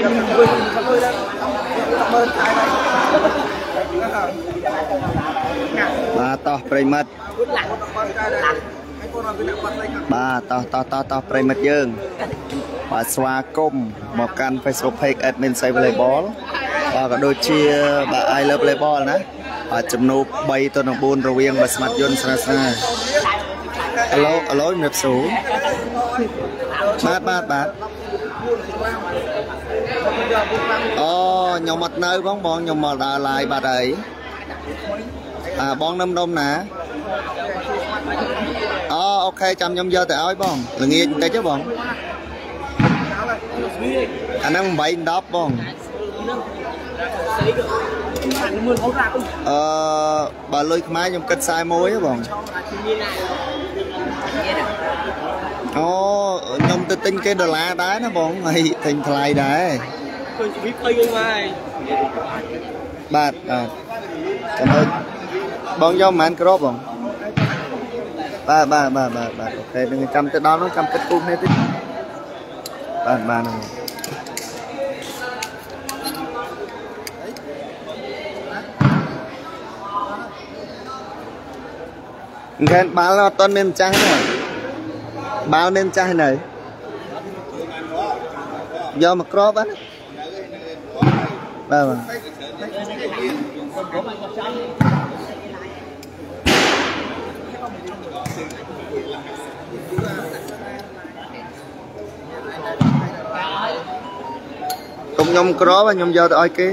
បាទតោះប្រិមិត្តបាទតោះតោះតោះតោះប្រិមិត្តយើង បាទស្វាគមន៍មកកាន់ Facebook page admin say volleyball បាទក៏ដូចជាបាទ I love volleyball ណាបាទចំនួន3ទៅនឹង4រវាងបាទស្មាត់យន្តស្រាស្រាអឡូអឡូជំរាបសួរបាទបាទបាទអូ ខ្ញុំអត់នៅបងបងខ្ញុំមកដើរ live បាត់ហើយអាបងនឹមដុំណាអូអូខេចាំខ្ញុំយកទៅឲ្យបងល្ងាចបន្តិចទេបងអាហ្នឹង8 10បងអឺបើលុយខ្មែរខ្ញុំគិត41ហ៎បងអូខ្ញុំទៅទិញគេដុល្លារដែរណាបងហើយទិញថ្លៃដែរ ឃើញជីវិតឃើញយើងមកបាទបាទចំណុចបងយកប៉ុន្មានគ្រាប់បងបាទបាទបាទបាទបាទអូខេនឹងចាំទៅដល់នោះចាំគិតគូគ្នាតិចបាទបាទហ្នឹងខានបាល់អត់ទាន់មានម្ចាស់ទេបាល់មានម្ចាស់នៅយកមកក្របបាទ បាទកុំខ្ញុំក្របខ្ញុំយកទៅឲ្យគេ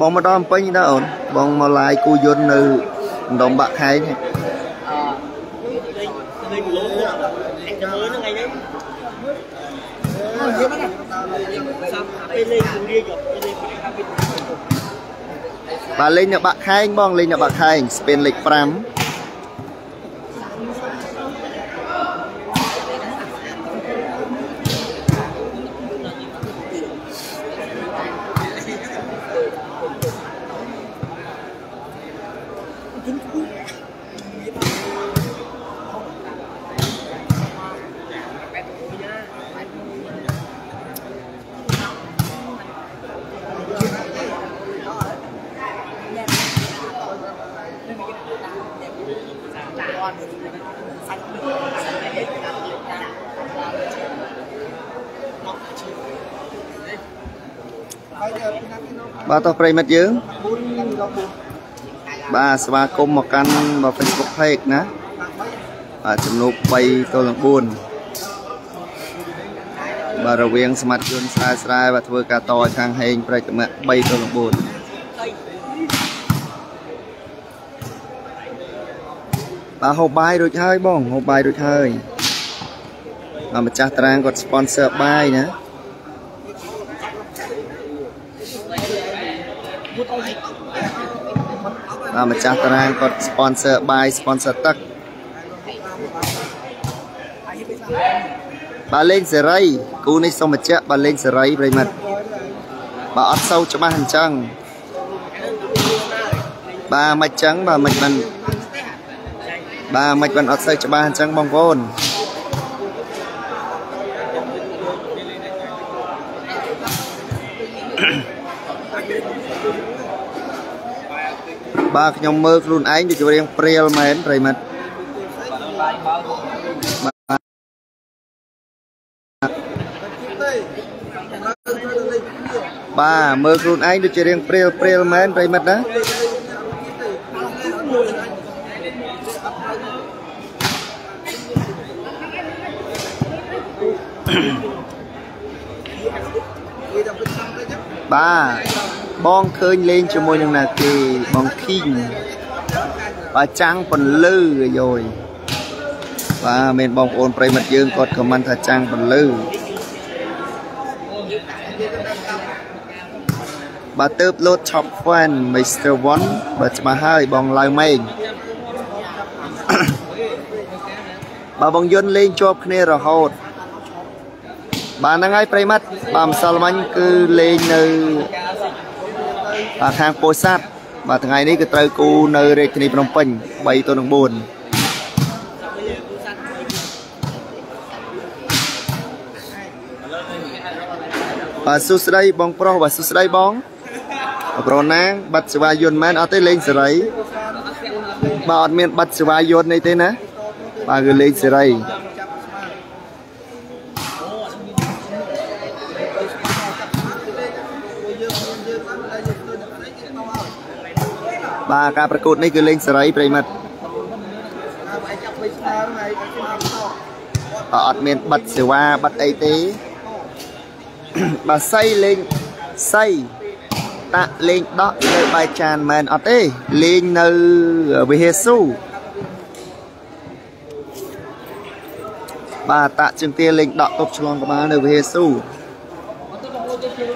បងមកដល់អំពេញដែរអូនបងមកឡាយគូយន្តនៅដុំបាក់ខែងលេងលេងលោចាំមើលហ្នឹងថ្ងៃនេះអឺយកមកណាសាប់ពេលលេងគូរៀងយកពេលលេងបាទលេងនៅបាក់ខែងបងលេងនៅបាក់ខែងស្ពេនលេខ5 បាទតោះប្រិមិត្តយើងបាទស្វាគមន៍មកកាន់មក Facebook page ណាបាទចំនួន3ទល់នឹង4បាទរវាង ស្មាត់យន្តស្រាយស្រាយបាទធ្វើការតឲ្យខាងហេងប្រតិមៈ3ទល់នឹង4បាទហូបបាយរួចហើយបងហូបបាយរួចហើយបាទម្ចាស់ត្រាងគាត់ sponsor បាយណាបាទ ម្ចាស់តារាងគាត់ sponsor បាយ sponsor ទឹកបាទលេងសេរីគូនេះសូមបញ្ជាក់បាទលេងសេរីប្រិមិត្តបាទអត់សូវច្បាស់អញ្ចឹងបាទមិនអញ្ចឹងបាទមិនមិនបាទមិនមិនអត់សូវច្បាស់អញ្ចឹងបងប្អូន បាទខ្ញុំមើលខ្លួនឯងដូចរៀងព្រាលមែនប្រិមិត្តបាទមើលខ្លួនឯងដូចជារៀងព្រាលព្រាលមែនប្រិមិត្តណាបាទ បងឃើញលេងជាមួយនឹងណាគេបងឃីងបាទចាំងពន្លឺអាយយបាទមានបងប្អូនប្រិមិត្តយើងគាត់ខមមិនថាចាំងពន្លឺបាទទៅលោត Top Fan Mr. 1បាទច្បាស់ហើយបងឡៅម៉េងបាទបងយុនលេងជាប់គ្នារហូតបាទហ្នឹងហើយប្រិមិត្តបាទម្សិលមិញគឺលេងនៅ បាទខាងពោធិ៍សាត់បាទថ្ងៃនេះគឺត្រូវគូនៅរាជធានីភ្នំពេញ3ទល់នឹង4បាទសួស្តីបងប្រុសបាទសួស្តីបងប្រុសណាងបាត់សេវាយន្តមែនអត់ទេលេងសេរីបាទអត់មានបាត់សេវាយន្តនេះទេណាបាទគឺលេងសេរី បាទការប្រកួតនេះគឺលេងសេរីប្រិមិត្តអត់មានបាត់សេវាបាត់អីទេបាទសៃលេងសៃតាក់លេងដកនៅបាយចានមែនអត់ទេលេងនៅវិហារស៊ូបាទតាក់ជើងទាលេងដកទប់ឆ្លងក្បាលនៅវិហារស៊ូបា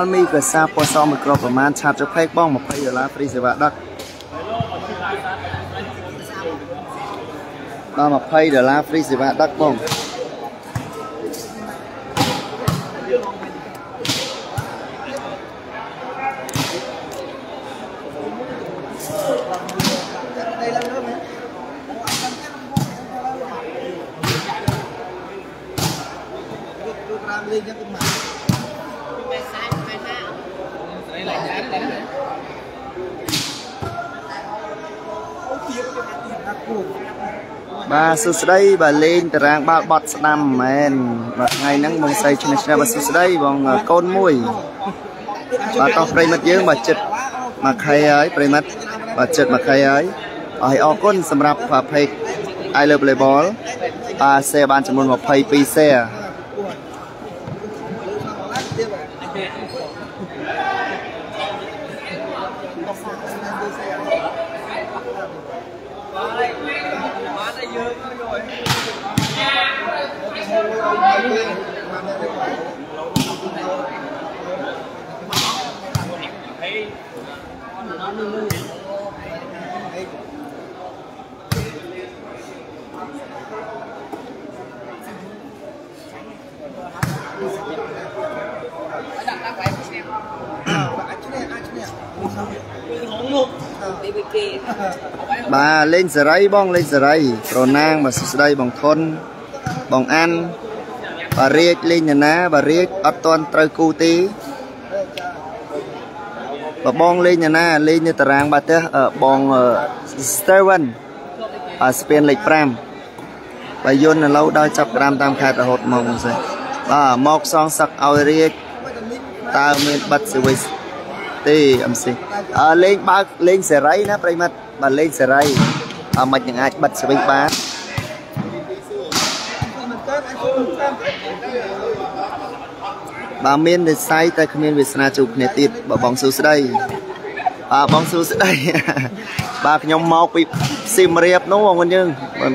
ល់មីកសាពណ៌សមួយគ្រាប់ប្រមាណឆាតចុះផេកបង20ដុល្លារហ្វ្រីសេវាដឹកដល់20ដុល្លារហ្វ្រីសេវាដឹកបង បាទសួស្តីបាទលេងតារាងបាល់បត់ស្ដាំមែនបាទថ្ងៃហ្នឹងបងសៃឈ្នះឈ្នះបាទសួស្តីបងកូនមួយបាទតោះប្រិមិត្តយើងបាទចិត្តមួយខែហើយប្រិមិត្តបាទចិត្តមួយខែហើយអរអរគុណសម្រាប់ page I love volleyball បាទ share បានចំនួន22 share បាទលេងសេរីបងលេងសេរីប្រណាងបាទសួស្ដីបងធុនបងអានបាទរាជលេងណាណាបាទរាជអត់តន់ត្រូវគូទេបាទបងលេងណាណាលេងនៅតារាងបាទទេបងស្ទេវិនបាទស្ពានលេខ5បាទយន្តនៅឡូវដល់ចាប់ក្រាមតាមខេត្តរហូតមកហ្នឹងសិបាទមកសងសឹកឲ្យរាជតើមានបិទសេវីសទេអឹមសិអើលេងបើកលេងសេរីណាប្រិមិត្ត បាទលេងសេរីអឺមិននឹងអាចបិទសេវីបានបើមាននិស័យតែគ្មានវាសនាជួបគ្នាទៀតបើបងសួស្ដីបាទបងសួស្ដីបាទខ្ញុំមកពីសៀមរាបនោះបងប្អូនយើង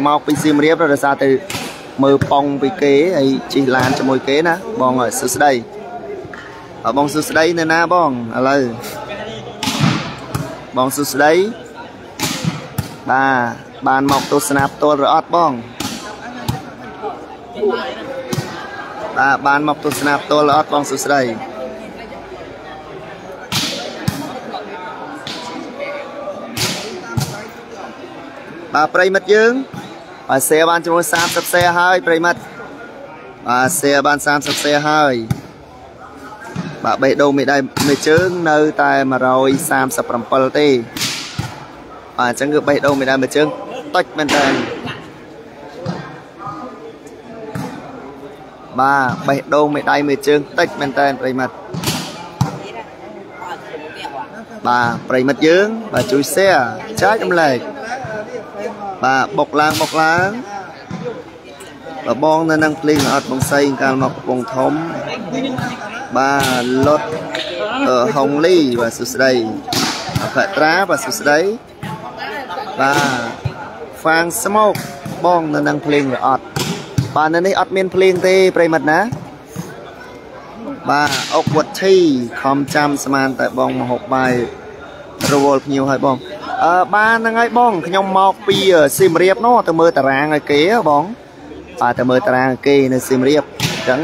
មកពីសៀមរាបដោយសារតែមើលប៉ងពីគេហើយជិះឡានជាមួយគេណាបងសួស្ដីបងសួស្ដីនៅណាបងឥឡូវបងសួស្ដី បាទបានមកទស្សនាផ្ទាល់ឬអត់បងបាទបានមកទស្សនាផ្ទាល់ឬអត់បងសួស្ដីបាទប្រិមិត្តយើងបាទ share បានចំនួន30 share ហើយប្រិមិត្តបាទ share បាន30 share ហើយបាទបេះដូងមេដៃមេជើងនៅតែ137ទេ បាទអញ្ចឹងគឺបេះដូងមេដៃមេជើងតិចមែនតើបាទបេះដូងមេដៃមេជើងតិចមែនតើប្រិមិត្តបាទប្រិមិត្តយើង បាទជួយ share ចែករំលែកបាទបុកឡើងបុកឡើងបបងនៅនឹងភ្លេងអត់បងសៃកាលមកកំពង់ធំ បាទលុតហុងលីបាទសុស្ដីអភត្រាបាទសុស្ដី បាទហ្វាងស្មោកបងនៅនឹងភ្លេងរអត់បាទនៅនេះអត់មានភ្លេងទេប្រិមិត្តណា បាទអុកវុធីខំចាំស្មានតែបងមហូបបាយរវល់ភ្ញៀវឲ្យបងអឺបានហ្នឹងហើយបងខ្ញុំមកពីសៀមរាបនោះទៅមើលតារាងឲ្យគេបងបាទទៅមើលតារាងគេនៅសៀមរាបអញ្ចឹង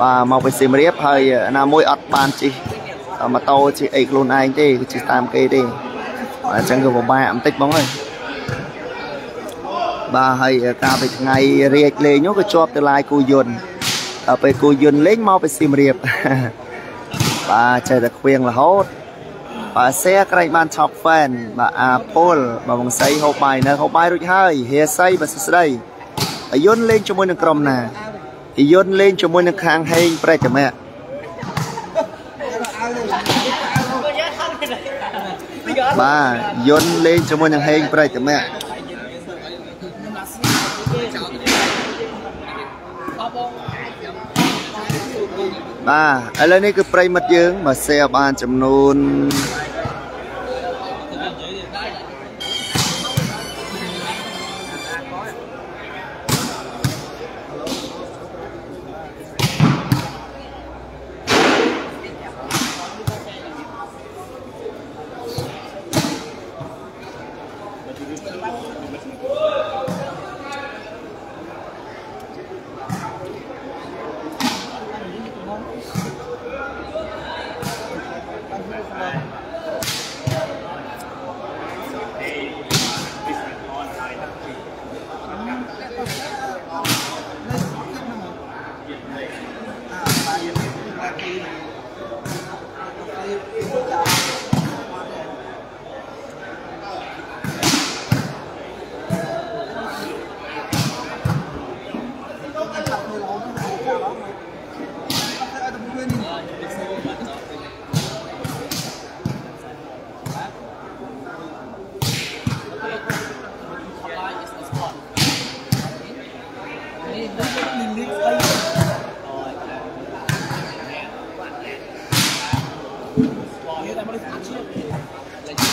បាទមកពីសៀមរាបហើយណាមួយអត់បានជិះម៉ូតូជិះអីខ្លួនឯងទេគឺជិះតាមគេទេ អញ្ចឹងគឺពិបាកបន្តិចបងអើយបាទហើយកាលពីថ្ងៃរៀកលេងនោះក៏ជាប់ទៅឡាយគូយន្តដល់ពេលគូយន្តលេងមកពីសៀមរាបបាទចេះតែខ្វៀងរហូតបាទ share ក្រែងបាន top fan បាទអាពលបាទបងសៃហូបបាយនៅហូបបាយរួចហើយហេសៃបាទសួស្ដីអាយុនលេងជាមួយនឹងក្រុមណាអាយុនលេងជាមួយនឹងខាងហេងប្រេចមៈ បាទយុនលេងជាមួយនឹងហេងប្រេចមៈបាទឥឡូវនេះគឺប្រិមិត្តយើងមក share បានចំនួន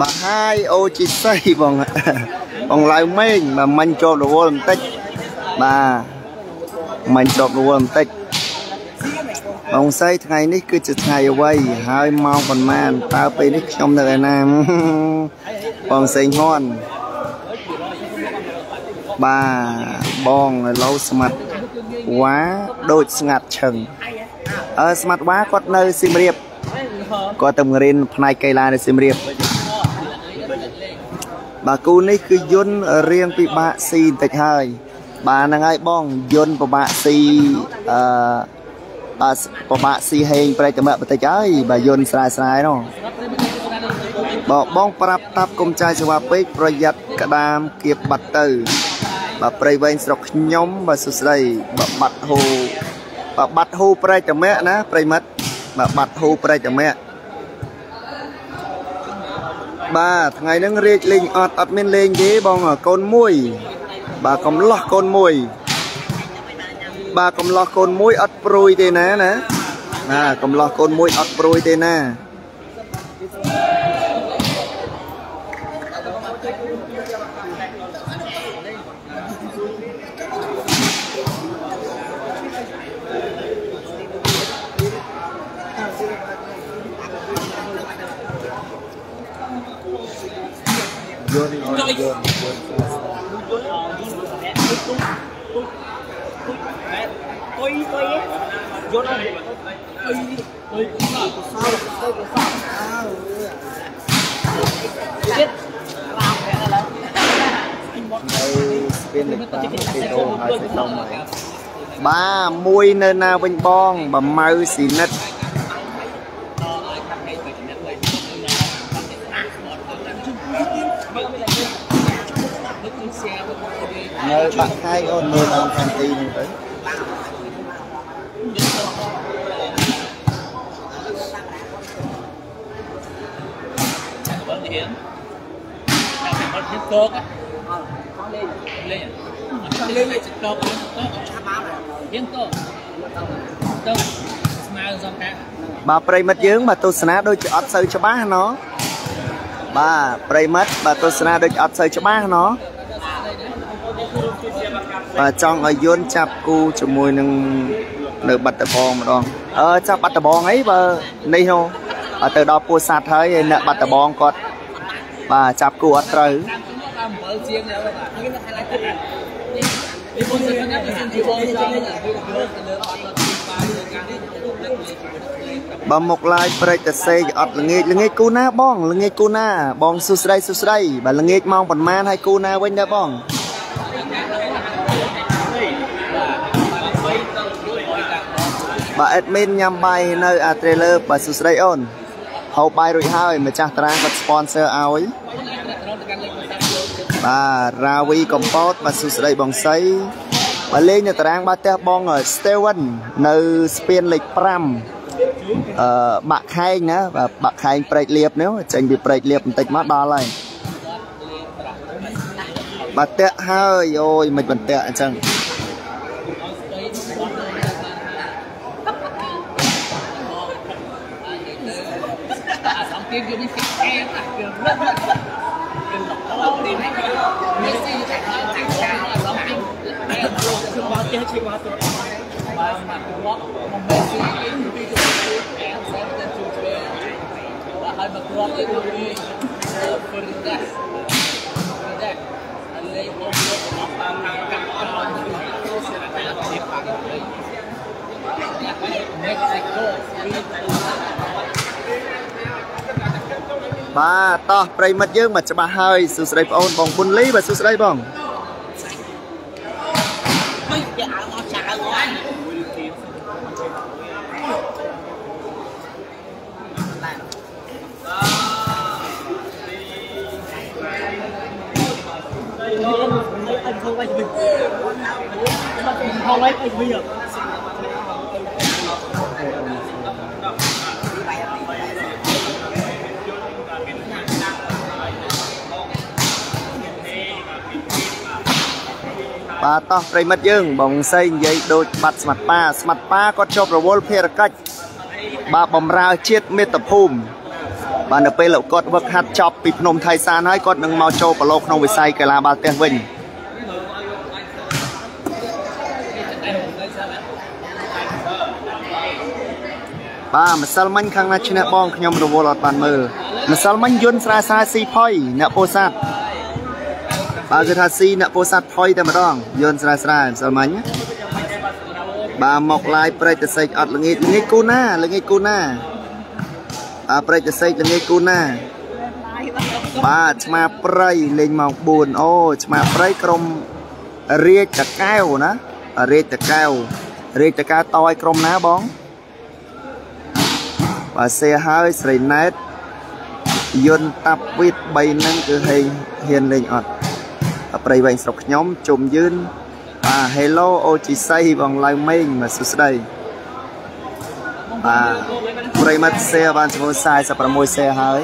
បាទហើយអូជីសៃបងបងឡៅមេងបាទមាញ់ជាប់រវល់បន្តិចបាទមាញ់ជាប់រវល់បន្តិចបងសៃថ្ងៃនេះគឺជាថ្ងៃអ្វីហើយម៉ោងប៉ុន្មានតើពេលនេះខ្ញុំនៅឯណាបងសេងហ៊ន់បាទបងឥឡូវស្មាត់វ៉ាដូចស្ងាត់ឈឹងអឺ ស្មាត់វ៉ាគាត់នៅសៀមរាបគាត់ទៅរៀនផ្នែកកីឡានៅសៀមរាបបាទគូនេះគឺយន្តរៀងពិបាកស៊ីបន្តិចហើយ បាទហ្នឹងហើយបងយន្តពិបាកស៊ីអឺបាទពិបាកស៊ីហេងប្រេតមៈបន្តិចហើយបាទយន្តស្រាយស្រាយនោះបងបងប្រាប់តាប់កុំចាយសេវាពេកប្រយ័ត្នក្តាមគៀបបាត់ទៅបាទព្រៃវែងស្រុកខ្ញុំបាទសុស្ដីបាទបាត់ហូ បាទបាត់ហូប្រេតមៈណាប្រិមិត្តបាទបាត់ហូប្រេតមៈបាទថ្ងៃហ្នឹងរៀបលេងអត់អត់មានលេងទេបងកូនមួយ បាទកំឡោះកូនមួយ បាទកំឡោះកូនមួយអត់ព្រួយទេណាណាណាកំឡោះកូនមួយអត់ព្រួយទេណា យន់អូនយន់យន់ tôi tôi ấy vô đó tôi tôi sao sao sao biết làm cái là នៅស្ពានលេខ5ពីដូហើយទៅដ ល់មកបាទមួយនៅណាវិញបងបម៉ៅស៊ីនិតនៅបាក់ខែអូនមើលតាមផែនទីនេះទៅ vẫn hiến vẫn hiến tốt á lên lên lên lên tốt tốt hiến tốt tốt smile សំខាន់បាទប្រិមិត្តយើងបាទទស្សនាដូចជាអត់សូវច្បាស់ណោះបាទប្រិមិត្តបាទទស្សនាដូចអត់សូវច្បាស់ណោះ បាទចង់ឲ្យយន្តចាប់គូជាមួយនឹងនៅបាត់ដំបងម្ដងអឺចាប់បាត់ដំបងអីបើនេះហ៎ទៅដល់ពោធិ៍សាត់ហើយឯអ្នកបាត់ដំបងគាត់បាទចាប់គូអត់ត្រូវបើមកឡាយប្រេចតសេកអត់ល្ងាចល្ងាចគូណាបងល្ងាចគូណាបងសុស្ដីសុស្ដីបើល្ងាចម៉ោងប៉ុន្មានហើយគូណាវិញដែរបង បើអេដមីនញ៉ាំបាយនៅអា trailer បើសុស្ដីអូនហូបបាយរួចហើយម្ចាស់តារាងគាត់ sponsor ឲ្យបាទរាវីកំពតបាទសុស្ដីបងសីបើលេងនៅតារាងបាទផ្ទះបង Steven នៅស្ពានលេខ5អឺបាក់ខែងណាបាទបាក់ខែងព្រែកលៀបនេះចេញពីព្រែកលៀបបន្តិចមកដល់ហើយបាក់តាក់ហើយអូយមិនបន្តាក់អញ្ចឹង tiêu dùng xịt xe đường rất là đường lọc lâu thì Messi chạy nó chạy là nó bị nghe rồi chứ quá chết chứ quá tôi và mà Messi cái tiêu dùng xịt em sẽ tên chủ về và hai bậc rõ cái đi Fernandez Fernandez anh lấy một số បាទតោះប្រិមិត្តយើងមកច្បាស់ហើយសួស្តីបងអូនបងពុនលីបាទសួស្តីបង bây giờ nó xả rồi anh không anh mình không anh anh bây giờ បាទតោះប្រិមិត្តយើងបងសីនិយាយដូចបាត់ស្មាត់ប៉ាស្មាត់ប៉ាគាត់ជាប់រវល់ភារកិច្ចបាទបំរើជាតិមាតុភូមិបាទនៅពេលលោកគាត់វឹកហាត់ចប់ពីភ្នំថៃសានហើយគាត់នឹងមកចូលប្រឡូកក្នុងវិស័យកីឡាបាល់ទះវិញបាទម្សិលមិញខាងណាឈ្នះបងខ្ញុំរវល់អត់បានមើលម្សិលមិញយន្តស្រាស្រាស៊ីផុយអ្នកពោធិ៍សាត់ បើគឺថាស៊ីអ្នកពោធិ៍សាត់ផុយតែម្ដងយន្តស្រាស្រាម្សិលមិញណាបាទមកឡាយព្រែកតសេកអត់ល្ងាចល្ងាចគូណាល្ងាចគូណាអើព្រែកតសេកល្ងាចគូណាបាទឆ្មាព្រៃលេងម៉ោង4អូឆ្មាព្រៃក្រុមរាជតកែវណារាជតកែវរាជតកែវតឲ្យក្រុមណាបងបាទសេហើយស្រីណែតយន្តតាប់វិត3នឹងគឺហេងហ៊ានលេងអត់ ប្រៃវែងស្រុកខ្ញុំជុំយឿនបាទ Hello អូជីសៃបងឡៅមេងមកសួស្ដីបាទប្រិមត្តសេបានចំនួន46សេហើយ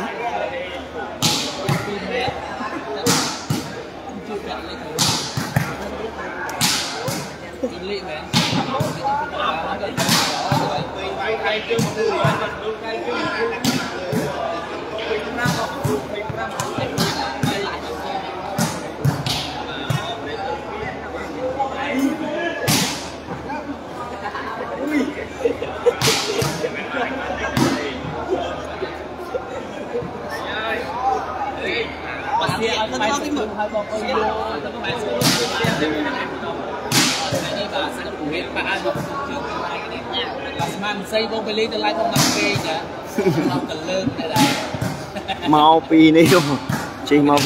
បងប្អូនយកទៅផ្លែស្រួលនេះបាទសិល្បៈមានបាក់ឲ្យបងជឿកន្លែងនេះបាទស្មានស័យបងពេលលេងទៅឡាយបងដល់ពេកណាមកទៅលើកដែរមកពីនេះជិះមក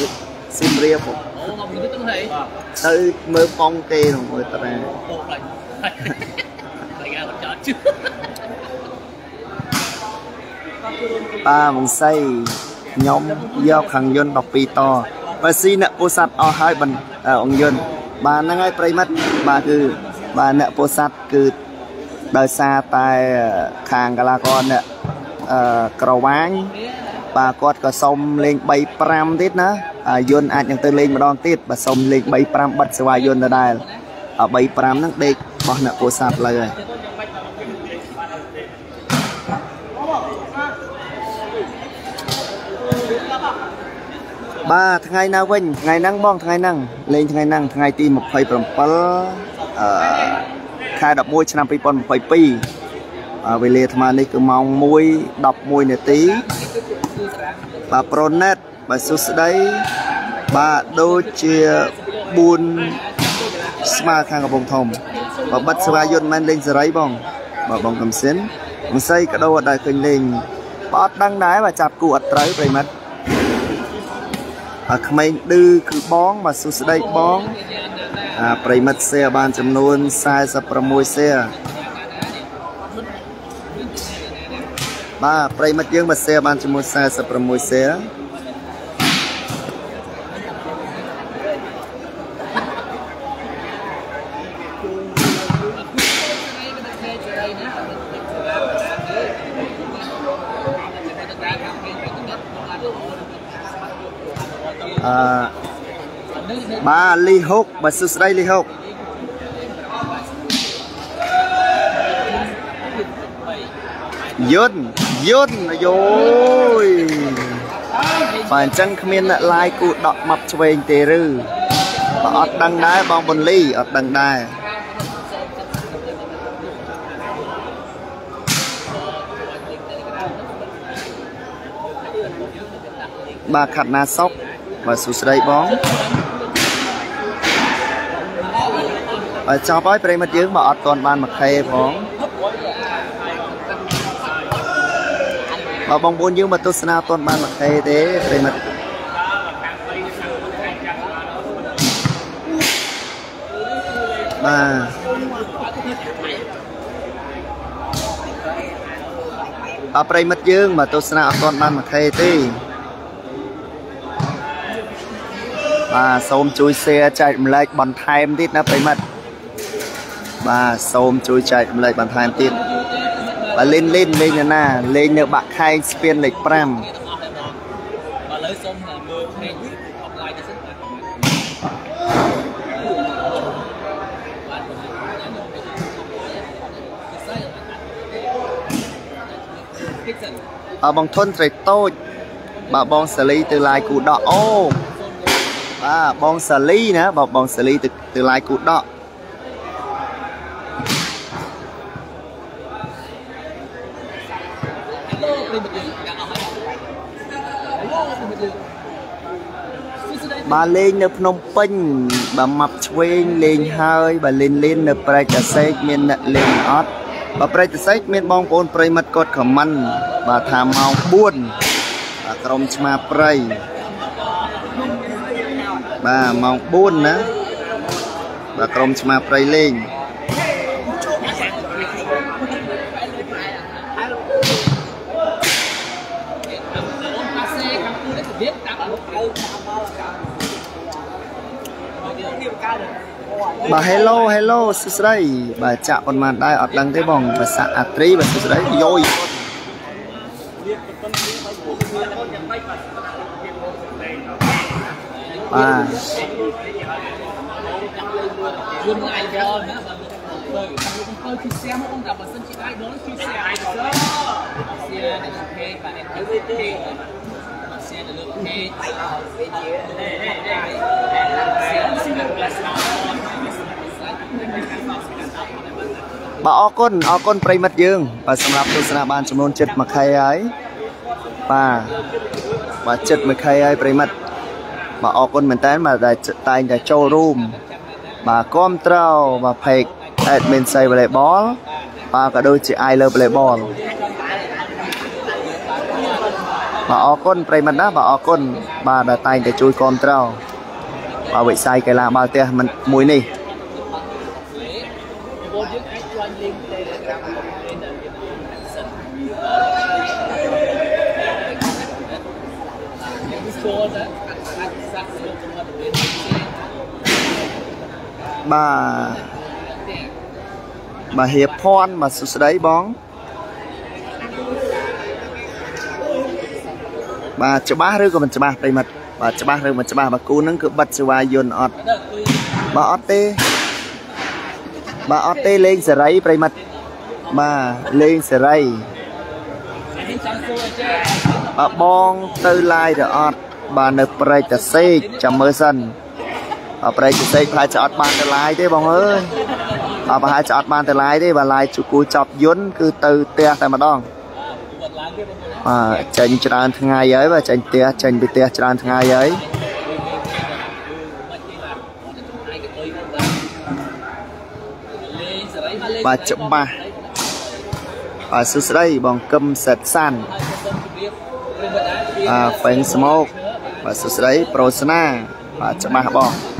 សៀមរាបអូមកពីទៅទៅហើយទៅមើលប៉ុងគេនោះមើលតារាពោខ្លាញ់តែគេអត់ចោតជឿតាមង្សីខ្ញុំយកខាងយន្ត12ត បើស៊ីអ្នកពោធិ៍សាត់អស់ហើយបន្អង្គយន្តបាទហ្នឹងហើយប្រិមិត្តបាទគឺបាទអ្នកពោធិ៍សាត់គឺដោយសារតែខាងកលាករអ្នកអឺក្រវាញបាទគាត់ក៏សុំលេង3 5ទៀតណាអាយន្តអាចនឹងទៅលេងម្ដងទៀតបើសុំលេង3 5បិទសេវាយន្តដដែល3 5ហ្នឹងដេកបោះអ្នកពោធិ៍សាត់លើហើយ បាទថ្ងៃណាវិញថ្ងៃហ្នឹងបងថ្ងៃហ្នឹងលេងថ្ងៃហ្នឹងថ្ងៃទី27អឺខែ11ឆ្នាំ2022បាទវេលាអាត្មានេះគឺម៉ោង1:11នាទីបាទប្រូណេតបាទសួស្ដីបាទដូចជា4ស្មើខាងកំពង់ធំបាទបិទសេវាយន្តមិនលេងសេរីបងបាទបងកំសិនមស័យក៏ដោអត់ដែលឃើញលេងបាទអត់ដឹងដែរបាទចាប់គូអត់ត្រូវប្រិមិត្តអា ក្មេងឌឺគឺបងបាទសួស្ដីបងអាប្រិមិត្ត share បានចំនួន46 share បាទប្រិមិត្តយើងមក share បានចំនួន46 share លីហុកបាទសួស្ដីលីហុកយន្តយន្តអាយយបាទអញ្ចឹងគ្មានអ្នកឡាយគូដកមកឆ្វេងទេឬបើអត់ដឹងដែរបងប៊ុនលីអត់ដឹងដែរបាទខាត់ណាសុកបាទសួស្ដីបងហើយ ចប់ហើយប្រិមិត្តយើងបើអត់ទាន់បានមួយខេផងបើបងប្អូនយើងមកទស្សនាទាន់បានមួយខេទេប្រិមិត្តបាទអប្រិមិត្តយើងមកទស្សនាអត់ទាន់បានមួយខេទេបាទសូមជួយ share ចែករំលែកបន្ថែមទៀតណាប្រិមិត្ត បាទសូមជួយចែករំលែកបន្ថែមទៀតបាទលេងលេងលេងនៅណាលេងនៅបាក់ខែងស្ពានលេខ5ឥឡូវសូមមើលភ្នែកអបឡាយទៅសិនបាទអបងធុនត្រីតូចបាទបងសាលីទៅឡាយគូដកអូបាទបងសាលីណាបាទបងសាលីទៅទៅឡាយគូដក Hello ប្រិមិត្តយើងយ៉ាងអស់ហើយ Hello ប្រិមិត្តយើងសួស្ដីបាទលេងនៅភ្នំពេញបាទម៉ាប់ឆ្វេងលេងហើយបាទលេងលេងនៅប្រែកតាសេកមានអ្នកលេងអត់បាទប្រែកតាសេកមានបងប្អូនប្រិមិត្តគាត់ខមមិនបាទថាម៉ោង4បាទក្រុមឆ្មាព្រៃបាទម៉ោង4ណាបាទក្រុមឆ្មាព្រៃលេង អូនប៉ាសេខាងគូនេះទៅទៀតតាមអត់ទៅតាមមកកានេះកាល បាទ hello hello សួស្ដីបាទចាក់ប៉ុន្មានដែរអត់ដឹងទេបងភាសាអាត្រីបាទសួស្ដីយោយបាទយួនអាយដលណាបាទបើខាងលោកអង្គជួយ share មកអង្គតែបើសិនជា idol ជួយ share idol share នៅលើ page បាទនៅលើ page បាទ share នៅលើ page បាទ បាទអរគុណអរគុណប្រិមិត្តយើង បាទសម្រាប់ទស្សនាបានចំនួនចិត្ត1ខែហើយបាទបាទចិត្ត1ខែហើយប្រិមិត្តបាទអរគុណមែនតើបាទដែលតែងតែចូលរួមបាទគ្រប់ត្របាទ page admin say volleyball បាទក៏ដូចជា I love volleyball បាទអរគុណប្រិមត្តណាបាទអរគុណបាទដែលតែងតែជួយគ្រប់ត្របាទវិស័យកីឡាបាល់ទះមិនមួយនេះ បងយើងអាច join link Telegram របស់គេនៅមានសិនយើងចូលទៅអាចសាក់ចូលទៅមកទៅផ្សេង បាទបាទហៀបភ័ណ្ឌបាទសួស្ដីបងបាទច្បាស់ឬក៏មិនច្បាស់ប្រិមិត្តបាទច្បាស់ឬមិនច្បាស់បាទគូនឹងគឺបិទសេវាយន្តអត់ទៅគឺបាទអត់ទេបាទអត់ទេលេងសេរីប្រិមិត្តបាទលេងសេរីនេះចង់សួរចេះបាទបងទៅឡាយទៅអត់បាទនៅព្រែកតសេកចាំមើលសិន បាទព្រែកតសេកប្រហែលជាអត់បានទៅឡាយទេបងអើយបាទប្រហែលជាអត់បានទៅឡាយទេបាទឡាយជួគូចប់យន្តគឺទៅផ្ទះតែម្ដងគាត់ឡើងគេបងប្អូនបាទចេញច្រើនថ្ងៃហើយបាទចេញផ្ទះចេញពីផ្ទះច្រើនថ្ងៃហើយមិនទេឡាគាត់ទៅចំណាយក៏ទៅគាត់ឡើងលេងសេរីមកលេងបាទច្បាស់បាទសួស្ដីបងកឹមសិតសាន់ហើយសូមជម្រាបព្រមដែរពីអាហ្វេងស្មោកបាទសួស្ដីប្រូស្នាបាទច្បាស់បងថ្ងៃ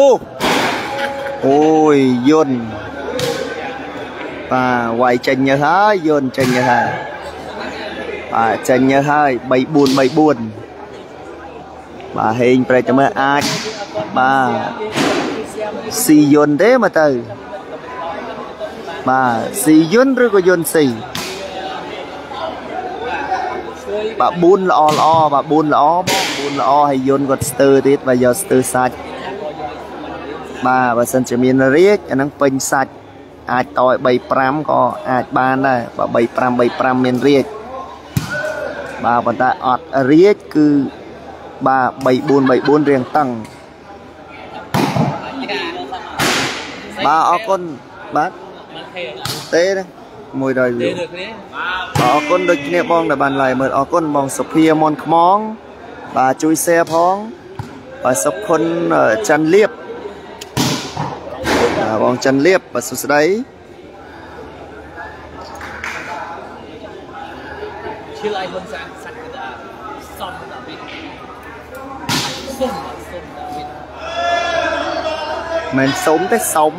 អូអូយយន្តបាទវាយចេញញើសហើយយន្តចេញញើសហើយបាទចេញញើសហើយ3 4 3 4បាទហេងប្រេតតែមើលអាចបាទស៊ីយន្តទេមើលទៅបាទស៊ីយន្តឬក៏យន្តស៊ីបាទ4ល្អល្អបាទ4ល្អបង4ល្អហើយយន្តគាត់ស្ទើរទៀតបាទយកស្ទើរសាច់ បាទបើសិនជាមានរាជអាហ្នឹងពេញសាច់អាចតឲ្យ3 5ក៏អាចបានដែរបើ3 5 3 5មានរាជបាទប៉ុន្តែអត់រាជគឺបាទ3 4 3 4រៀងតឹងបាទអរគុណបាទទេទេ100រៀលទេ được thế បាទអរគុណដូចគ្នាបងដែលបាន live មើលអរគុណបងសុភាមនខ្មងបាទជួយ share ផងបាទសុខុនអឺច័ន្ទលៀប បាទបងច័ន្ទលៀបបាទសួស្ដី chưa lại hơn sang sạch cái đã xong đã bị xong đã xong đã bị មិនសុំទេសុំ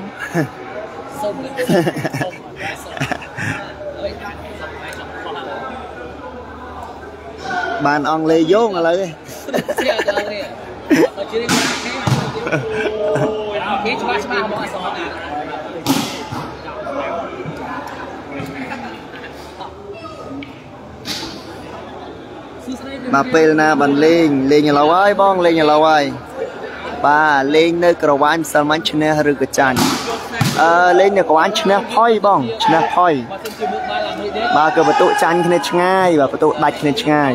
xong lên xong xong ơi xong phải xong khó là បានអង់គ្លេសយោងឥឡូវឯង xe cho anh nè ở trên đây thế thế cho ba ba bọn sò nè បាទពេលណាបានលេងលេងឥឡូវហើយបងលេងឥឡូវហើយបាទលេងនៅក្រវ៉ាញម្សិលមិញឈ្នះឬក៏ចាញ់អឺលេងនៅក្រវ៉ាញឈ្នះផុយបងឈ្នះផុយ mà trên chưa bước ba là mới đến បាទគឺបន្ទុចាញ់គ្នាឆ្ងាយបាទបន្ទុដាច់គ្នាឆ្ងាយ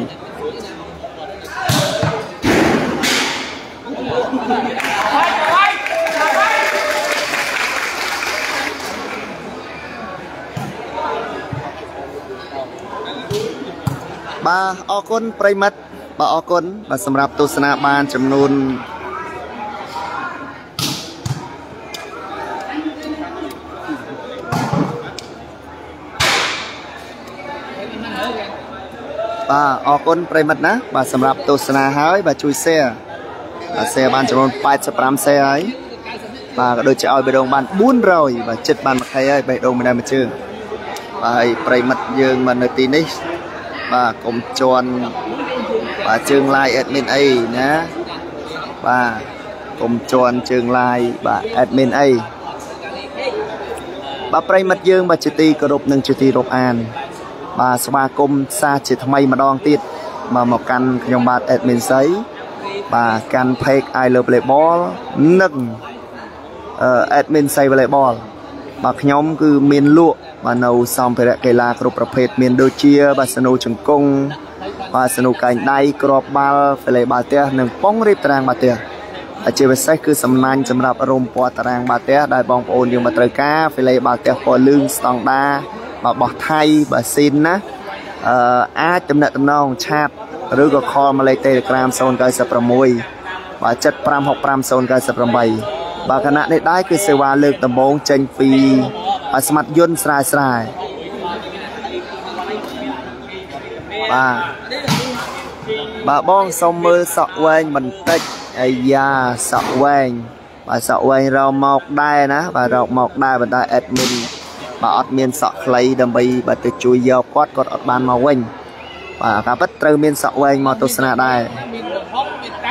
បាទអរគុណប្រិមិត្តបាទអរគុណបាទសម្រាប់ទស្សនាបានចំនួនបាទអរគុណប្រិមិត្តណា បាទសម្រាប់ទស្សនាហើយ បាទជួយ share បាទ share បានចំនួន85 share ហើយបាទក៏ដូចជាឲ្យបេះដូងបាន400បាទចិត្តបាន20ហើយបេះដូងមិនដែលមួយជើងបាទហើយប្រិមិត្តយើងមកនៅទីនេះ បាទកុំជន់បាទជើងឡាយ admin អីណាបាទកុំជន់ជើងឡាយបាទ admin អីបាទប្រិមិត្តយើងបាទជាទីគោរពនិងជាទីរាប់អាន បាទស្វាគមន៍សារជាថ្មីម្ដងទៀតមកមកកាន់ខ្ញុំបាទ admin សីបាទកាន់ page I love volleyball និងអឺ admin សី volleyball បាទខ្ញុំគឺមានលក់ បាទនៅសម្ភារៈកីឡាគ្រប់ប្រភេទមានដូចជាបាទសនុជង្គង់បាទសនុកែងដៃគ្រាប់បាល់វ៉េឡេបាល់ទះនិងប៉ុងរៀបតារាងបាល់ទះហើយជាពិសេសគឺសំណាញ់សម្រាប់រុំពណ៌តារាងបាល់ទះដែលបងប្អូនយើងមកត្រូវការវ៉េឡេបាល់ទះពណ៌លឿងស្តង់ដាបាទបោះថៃបាទស៊ីនណាអឺអាចតំណាក់តំណងឆាតឬក៏ call មកលេខ Telegram 096បាទ7550998បាទគណៈនេះដែរគឺសេវាលើកដំបូងចេញពី ស្មាត់យន្តស្រាយស្រាយបាទបាទបងសុំមើលសក់វែងបន្តិចអាយ៉ាសក់វែងបាទសក់វែងរកមកដែរណាបាទរកមកដែរប៉ុន្តែ admin បាទអត់មានសក់ខ្លីដើម្បីបាទទៅជួយយកគាត់គាត់អត់បានមកវិញបាទការពិតត្រូវមានសក់វែងមកទស្សនាដែរ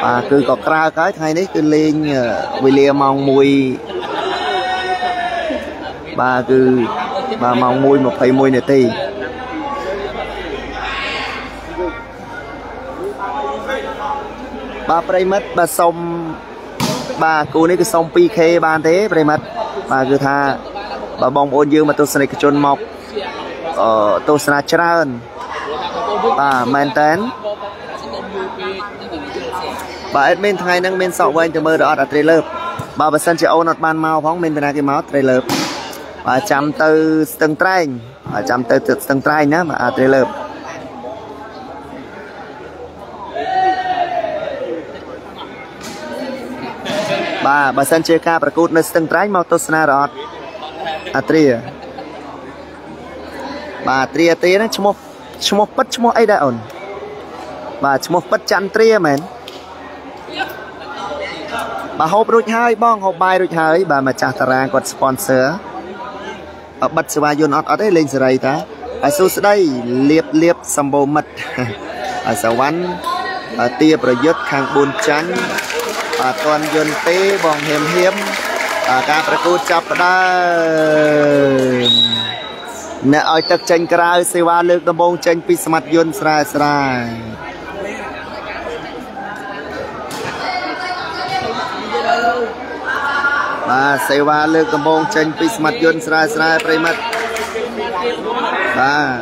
បាទគឺក៏ក្រើកហើយថ្ងៃនេះគឺលេងវេលាម៉ោង1 បាទគឺបាទម៉ោង1:21នាទីបាទប្រិមិត្តបាទសុំបាទគូនេះគឺសុំ 2K បានទេប្រិមិត្តបាទគឺថាបាទបងប្អូនយើងមកទស្សនិកជនមកអឺទស្សនាច្រើនបាទមែនតើបាទអេដមីនថ្ងៃហ្នឹងមានសក់វែងទៅមើលដល់អត់អាត្រេលើបបាទបើសិនជាអូនអត់បានមកផងមានតាណាគេមកត្រេលើ បបាទចាំទៅស្ទឹងត្រែងបាទចាំទៅស្ទឹងត្រែងណាបាទអាត្រេលើបបាទបើសិនជាការប្រកួតនៅស្ទឹងត្រែងមកទស្សនារអត់អាត្រាបាទត្រាត្រាហ្នឹងឈ្មោះឈ្មោះពិតឈ្មោះអីដែរអូនបាទឈ្មោះពិតចន្ទត្រាមែនបាទហូបរួចហើយបងហូបបាយរួចហើយបាទម្ចាស់តារាងគាត់ sponsor បិទសេវាយន្តអត់អត់ទេលេងសេរីតាហើយសួស្ដីលៀបលៀបសម្បូរមិត្តហើយសវណ្ណទាប្រយុទ្ធខាង4ចាញ់អត់ទាន់យន្តទេបងហៀមហៀមការប្រកួតចាប់ផ្ដើមអ្នកឲ្យទឹកចេញក្រៅសេវាលើកដំបូងចេញពីស្មាត់យន្តស្រាស្រា បាទសេវាលើកដំបូងចេញពីស្មាត់យន្តស្រាស្រាប្រិមិត្តបាទ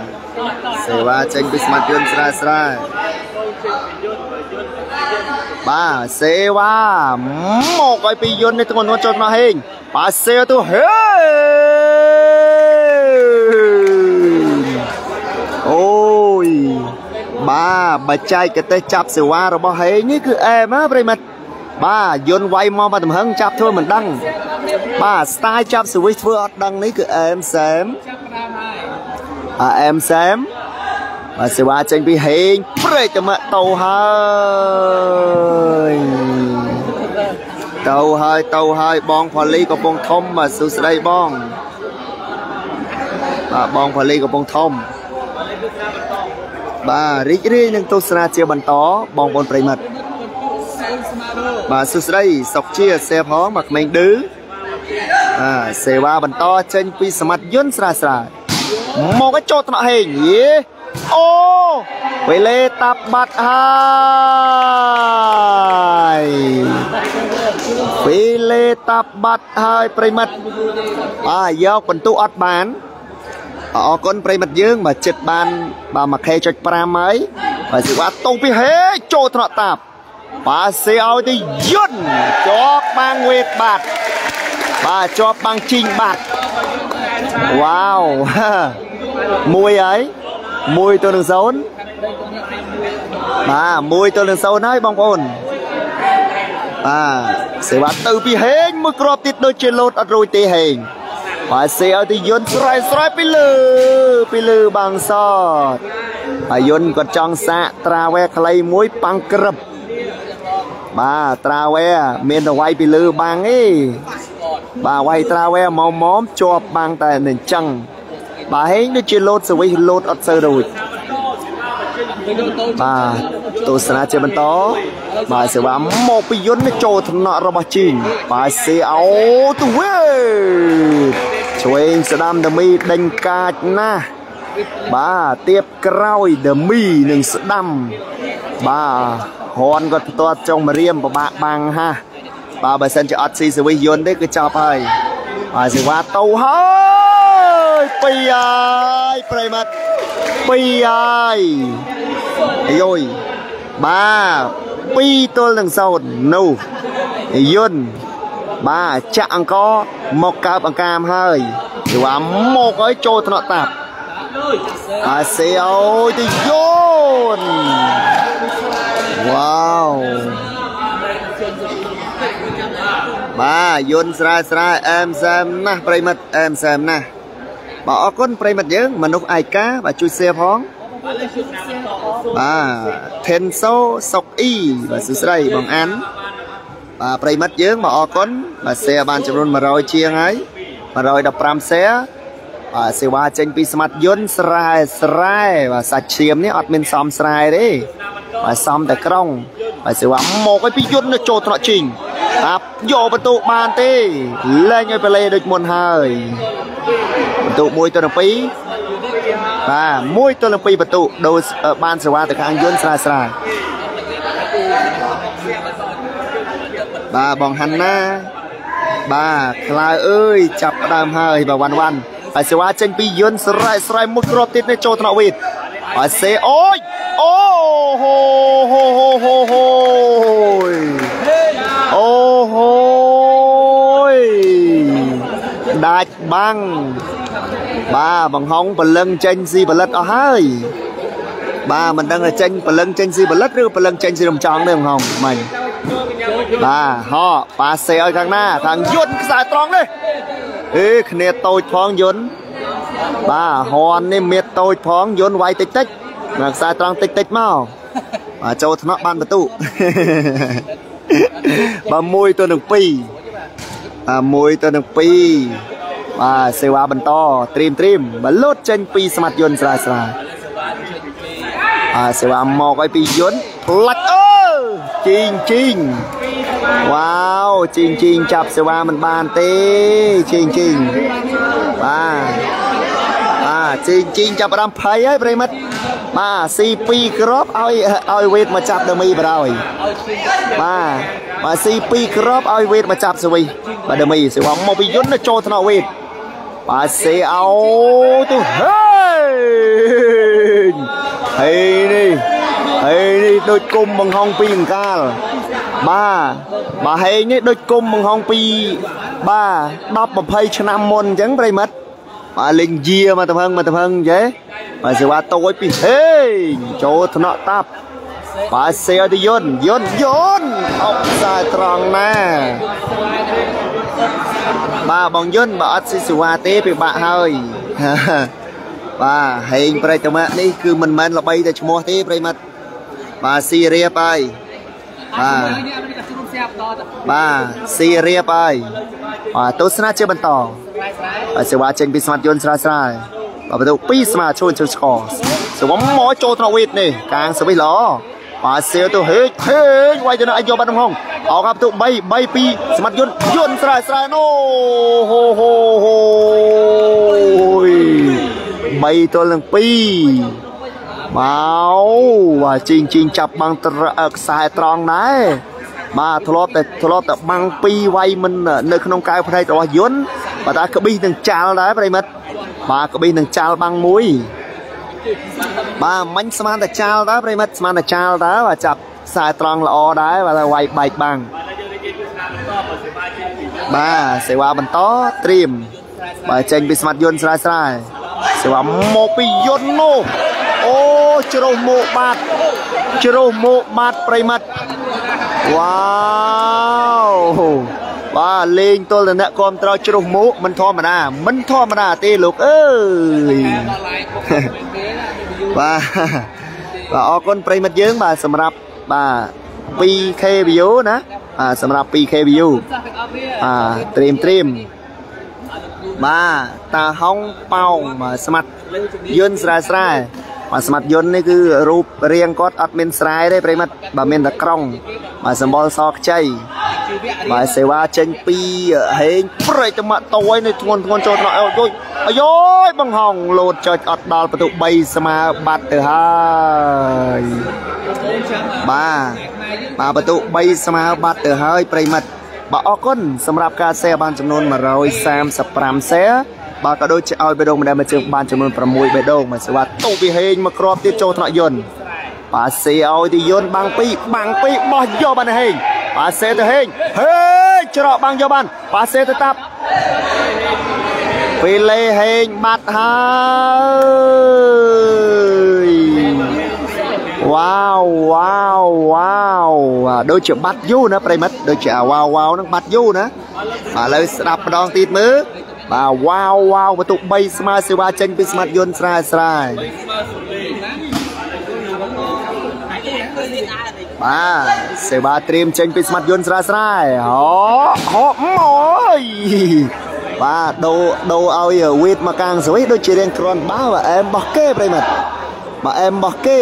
សេវាចេញពីស្មាត់យន្តស្រាស្រាបាទសេវាមកឲ្យពីយន្តនេះធ្ងន់ធ្ងរចូលមកហេងបាទសេទៅហេអូយបាទបច្ចេកទេសចាប់សេវារបស់ហេងនេះគឺអែមណាប្រិមិត្ត បាទយន្តវាយមកមកទំហឹងចាប់ធ្វើមិនដឹងបាទ style ចាប់សវិសធ្វើអត់ដឹងនេះគឺអែមសែមអាអែមសែមបាទសេវាចេញពីហេងព្រែកតមកទៅហើយទៅហើយទៅហើយបងផលីកំពុងធំបាទសួស្ដីបងបាទបងផលីកំពុងធំបាទរីករាយនឹងទស្សនាជាបន្តបងប្អូនប្រិមិត្ត បាទសួស្ដីសុកជាសេផងមកក្មេងឌឺបាទសេវាបន្តចេញពីសមត្ថយន្តស្រាស្រាមកឲ្យចូលថ្នាក់ហេងយេអូវេលេតាប់បាត់ហើយវេលេតាប់បាត់ហើយប្រិមិត្តបាទយកបន្ទុអត់បានអរគុណប្រិមិត្តយើងបាទចិត្តបានបាទ 1k.5 ហើយបាទសេវាតូពីហេចូលថ្នាក់តាប់ បាទសេឲ្យទៅយន្តជាប់បាំងវេតបាត់បាទជាប់បាំងជីងបាត់វ៉ាវមួយហើយមួយទៅនឹង0បាទមួយទៅនឹង0ហើយបងប្អូនបាទសេវាទៅពីហេងមួយគ្រាប់ទៀតដូចជាលោតអត់រួចទេហេងបាទសេឲ្យទៅយន្តស្រែស្រែពីលើពីលើបាំងសតហើយយន្តគាត់ចង់សាកត្រាវ៉ែខ្លីមួយប៉ាំងក្រឹប បាទត្រាវ៉ែមានតែវាយពីលើបាំងទេបាទវាយត្រាវ៉ែម៉មម៉មជាប់បាំងតែអញ្ចឹងបាទហេងដូចជាលោតសវិសលោតអត់សូវរួចបាទទស្សនាជាបន្តបាទសេវាមកពីយន្តចូលថ្នាក់របស់ជីងបាទសេអូទៅវេឆ្វេងស្ដាំដមីដេញកាចណាស់ បាទទៀបក្រោយដមីនឹងស្ដាំ បាទហនគាត់ផ្ទាត់ចុងម្រាមពិបាកបាំងហាបាទបើសិនជាអត់ស៊ីសវិសយន្តទេគឺចប់ហើយបាទសេវាទៅហើយពីរហើយប្រិមត្តពីរហើយអាយយបាទ2ទល់នឹង0នោះយន្តបាទចាក់អង្គមកកើបអង្កាមហើយសេវាមកហើយចូលថ្នាក់តាប់ អាសេអូយទៅយន្តវ៉ាវបាទយន្តស្រាលស្រាលអែមសែមណាស់ប្រិមិត្តអែមសែមណាស់បាទអរគុណប្រិមិត្តយើងមនុស្សឯកាបាទជួយ share ផងបាទ Tenso សុកអ៊ីបាទសួស្ដីបងអានបាទប្រិមិត្តយើងមកអរគុណបាទ share បានចំនួន100ជាងហើយ115 share បាទសេវាចេញពីស្មាត់យន្តស្រែស្រែបាទសាច់ឈាមនេះអត់មានសំស្រែទេបាទសំតែក្រុងបាទសេវាមកឲ្យពីយន្តចូលត្រកជីងតាប់យកបន្ទុកបានទេលែងឲ្យបលេដូចមុនហើយបន្ទុក1ទៅ2បាទ1ទៅ2បន្ទុកដូរបានសេវាទៅខាងយន្តស្រែស្រែបាទបងហាន់ណាបាទខ្លាអើយចាប់ដើមហើយបាទវ៉ាន់វ៉ាន់ ហើយសេវាចេញពីយន្តស្រែស្រែមួយគ្រាប់ទៀតនេះចូលថ្នាក់វីតហើយសេអូយអូហូហូហូហូហូអូហូដាច់បាំងបាទបង្ហុងព្រលឹងចេញស៊ីផលិតអស់ហើយបាទមិនដឹងថាចេញព្រលឹងចេញស៊ីផលិតឬព្រលឹងចេញស៊ីរំចង់ទេបង្ហុងមិញបាទហោប៉ាសេឲ្យខាងណាខាងយន្តខ្សែត្រង់នេះ អេគ្នាតូចផងយន្តបាទហននេះមៀតតូចផងយន្តវាយតិចតិចមកខ្សែត្រង់តិចតិចមកបាទចូលថ្នាក់បានបន្ទុបាទ1ទៅនឹង2បាទ1ទៅនឹង2បាទសេវាបន្តត្រៀមត្រៀមបាទលោតចេញពីស្មាត់យន្តស្រាលស្រាលបាទសេវាមកឲ្យពីយន្តផ្លាច់អើជីងជីង វ៉ាវជីងជីងចាប់សេវាមិនបានទេជីងជីងបាទបាទជីងជីងចាប់ដើមភ័យហើយប្រិមិត្តបាទស៊ី2គ្រាប់ឲ្យឲ្យវេតមកចាប់ដមីបរោយបាទបាទស៊ី2គ្រាប់ឲ្យវេតមកចាប់សវីបាទដមីសេវាមកពីយន្តចូលថ្នាក់វេតបាទសេអោទៅហើយហើយនេះហើយនេះដូចគុំបង្ហងពីអង្កាល បាទបាទហេងនេះដូចគុំបង្ហងពីបាទ10 20ឆ្នាំមុនអញ្ចឹងប្រិមិត្តបាទលេងយាមកទៅហឹងមកទៅហឹងអញ្ចឹងបាទសេវាតូចពីហេងចូលថ្នាក់តាប់បាទសេទៅយន្តយន្តយន្តអុកខ្សែត្រង់ណាបាទបងយន្តបើអត់ស៊ីសេវាទេពិបាកហើយបាទហេងប្រិតមៈនេះគឺមិនមែនល្បីតែឈ្មោះទេប្រិមិត្តបាទស៊ីរៀបហើយ បាទបាទស៊ីរៀបហើយបាទទស្សនាជាបន្តបាទសេវាចេញពីស្មាតយន្តស្រាលស្រាលបាទបន្ទុក2ស្មាឈូនជើងស្គរសេវាមកចូលថ្នាក់វីតនេះកាងសវិសល្អបាទសៀវទៅហេកហេកវាយទៅនៅអាចយកបាត់ក្នុងហងអោកបន្ទុក3 3 2ស្មាត់យន្តយន្តស្រាលស្រាលណូហូហូហូ3ទល់នឹង2 មកបាទជីងជីងចាប់បាំងខ្សែត្រង់ដែរបាទធ្លាប់តែធ្លាប់តែបាំងពីរវាយមិននៅក្នុងកៅផ្នែករបស់យន្តបាទតែក្ប៊ីសនឹងចាល់ដែរប្រិមិត្តបាទក្ប៊ីសនឹងចាល់បាំងមួយបាទមិញស្មានតែចាល់ដែរប្រិមិត្តស្មានតែចាល់ដែរបាទចាប់ខ្សែត្រង់ល្អដែរបាទវាយបែកបាំងបាទសេវាបន្តត្រៀមបាទចេញពីស្មាត់យន្តស្រាយស្រាយសេវាមកពីយន្តនោះអូ ជ្រុះមកបាត់ជ្រុះមកបាត់ប្រិមិត្តវ៉ាវបាទលេងទល់តែអ្នកគ្រប់ត្រជ្រុះមកមិនធម្មតាមិនធម្មតាទេលោកអើយបាទបាទអរគុណប្រិមិត្តយើងបាទសម្រាប់បាទ 2k view ណាបាទសម្រាប់ 2k view បាទត្រៀមត្រៀមបាទតាហុងប៉ោងបាទស្មាត់យន្តស្រាស្រែ បាទស្មាត់យន្តនេះគឺរូបរាងគាត់អត់មានស្រែទេប្រិមិត្តបាទមានតែក្រុងបាទសម្បល់សខ្ចីបបាទសេវាចេញពីហេងប្រេកតមាក់តយនៅធ្ងន់ធ្ងន់ចូលថ្នាក់អុយអាយយបង្ហងលោតចុចអត់ដល់បន្ទុក3ស្មើបាត់ទៅហើយបាទបាទបន្ទុក3ស្មើបាត់ទៅហើយប្រិមិត្តបាទអរគុណសម្រាប់ការ share បានចំនួន135 share បាទក៏ដូចជាឲ្យបេដងម្ដងមកជើងបានចំនួន6បេដងមកសេវាទូពីហេងមកគ្របទៀតចូលថ្នាក់យន្តបាទសេឲ្យទីយន្តបាំងពីបាំងពីបោះយកបានហេងបាទសេទៅហេងហេច្រកបាំងយកបានបាទសេទៅតាប់ពេលលេហេងបាត់ហើយវ៉ាវវ៉ាវវ៉ាវដូចជាបាត់យូរណាប្រិមិត្តដូចជាអាវ៉ាវវ៉ាវហ្នឹងបាត់យូរណាឥឡូវស្ដាប់ម្ដងទៀតមើល បាទវ៉ាវវ៉ាវបន្ទុក3ស្មើសេវាចេញពីស្មាត់យន្តស្រាយស្រាយបាទសេវាត្រៀមចេញពីស្មាត់យន្តស្រាយស្រាយហោហោអើយបាទដូរដូរឲ្យវេតមកកាងស្វីដូចជារៀងក្រាន់បាវអែមរបស់គេប្រិមិត្តបាទអែមរបស់គេ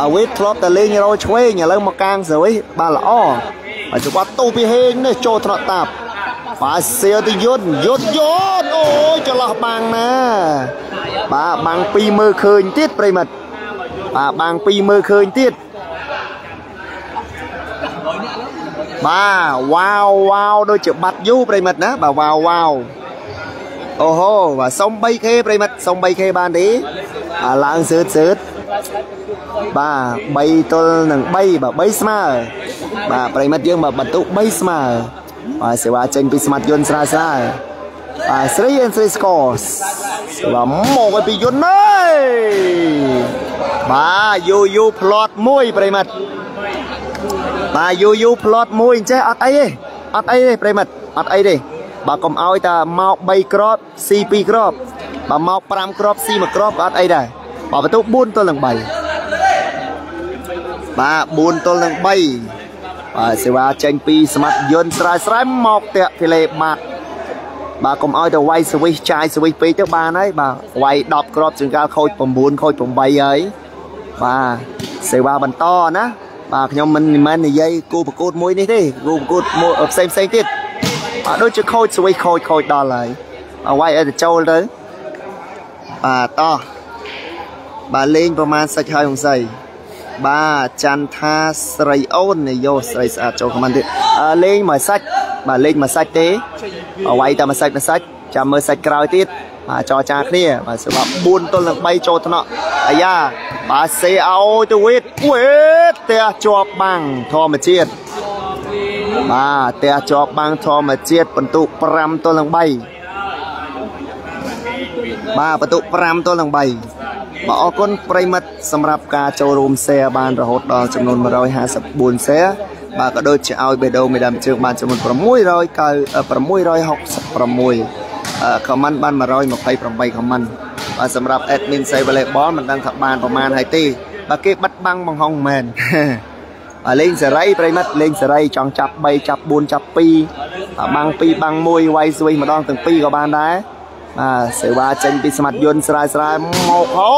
អាវេតធ្លាប់តែលេងរោឆ្វេងឥឡូវមកកាងស្វីបាទល្អហើយច្បាប់ទូពីហេងនេះចូលថ្នាក់តាប់ បាទសៀទៅយន្តយន្តយន្តអូយចន្លោះបាំងណាបាទបាំងពីរមើលឃើញទៀតប្រិមិត្តបាទបាំងពីរមើលឃើញទៀតបាទវ៉ាវវ៉ាវដូចជាបាត់យូប្រិមិត្តណាបាទវ៉ាវវ៉ាវអូហូបាទសុំ 3k ប្រិមិត្តសុំ 3k បានទេបាទឡើងសឺតសឺតបាទ3ទល់នឹង3បាទ3ស្មើបាទប្រិមិត្តយើងបាទបន្ទុក3ស្មើ បាទសេវាចេញពីស្មាត់យន្តស្រាលស្រាលបាទស្រី and ស្រី scores សេវាមកពីយន្តហើយបាទយូយូ plot មួយប្រិមិត្តបាទយូយូ plot មួយអញ្ចេះអត់អីទេអត់អីទេប្រិមិត្តអត់អីទេបាទកុំឲ្យតែមក3គ្រាប់ស៊ី2គ្រាប់បាទមក5គ្រាប់ស៊ី1គ្រាប់ក៏អត់អីដែរបាទបន្ទុក4ទល់នឹង3បាទ4ទល់នឹង3 បាទសេវាចេញពីស្មាត់យន្តស្រាយស្រាយមកតាក់ភីលេបាត់បាទកុំឲ្យទៅវាយសវិសចាយសវិសពេកទៅបានហើយបាទវាយ10គ្រាប់ជាងកាលខូច9ខូច8ហើយបាទសេវាបន្តណាបាទខ្ញុំមិនមិននិយាយគូប្រកួតមួយនេះទេគូប្រកួតមួយផ្សេងផ្សេងទៀតបាទដូចជាខូចសវិសខូចខូចដល់ហើយបាទវាយឲ្យទៅចូលទៅបាទតោះបាទលេងប្រមាណសាច់ហើយហុងសី បាទចន្ទថាស្រីអូននេះយោស្រីស្អាតចូលខមមិនទៀតលេងមួយសាច់បាទលេងមួយសាច់ទេអវាយតែមួយសាច់មួយសាច់ចាំមើលសាច់ក្រោយទៀតបាទចរចាគ្នាបាទសម្រាប់4ទល់នឹង3ចូលថ្នាក់អាយ៉ាបាទសេអោទៅវេតវេតផ្ទះជាប់បាំងធម្មជាតិបាទផ្ទះជាប់បាំងធម្មជាតិបន្ទុក5ទល់នឹង3បាទបន្ទុក5ទល់នឹង3 បាទអរគុណប្រិមិត្តសម្រាប់ការចូលរួម share បានរហូតដល់ចំនួន154 share បាទក៏ដូចជាឲ្យបេដូមេដាមជើងបានចំនួន600 666 comment បាន128 comment បាទសម្រាប់ admin say volleyball មិនដឹងថាបានប្រមាណហើយទេបាទគេបិទបាំងបង្ហងមែនបាទលេងសេរីប្រិមិត្តលេងសេរីចង់ចាប់3ចាប់4ចាប់2បាំង2បាំង1វាយស្វីម្ដងទាំងពីរក៏បានដែរ បាទសេវាចេញពីស្មាត់យន្តស្រាយស្រាយមកអូ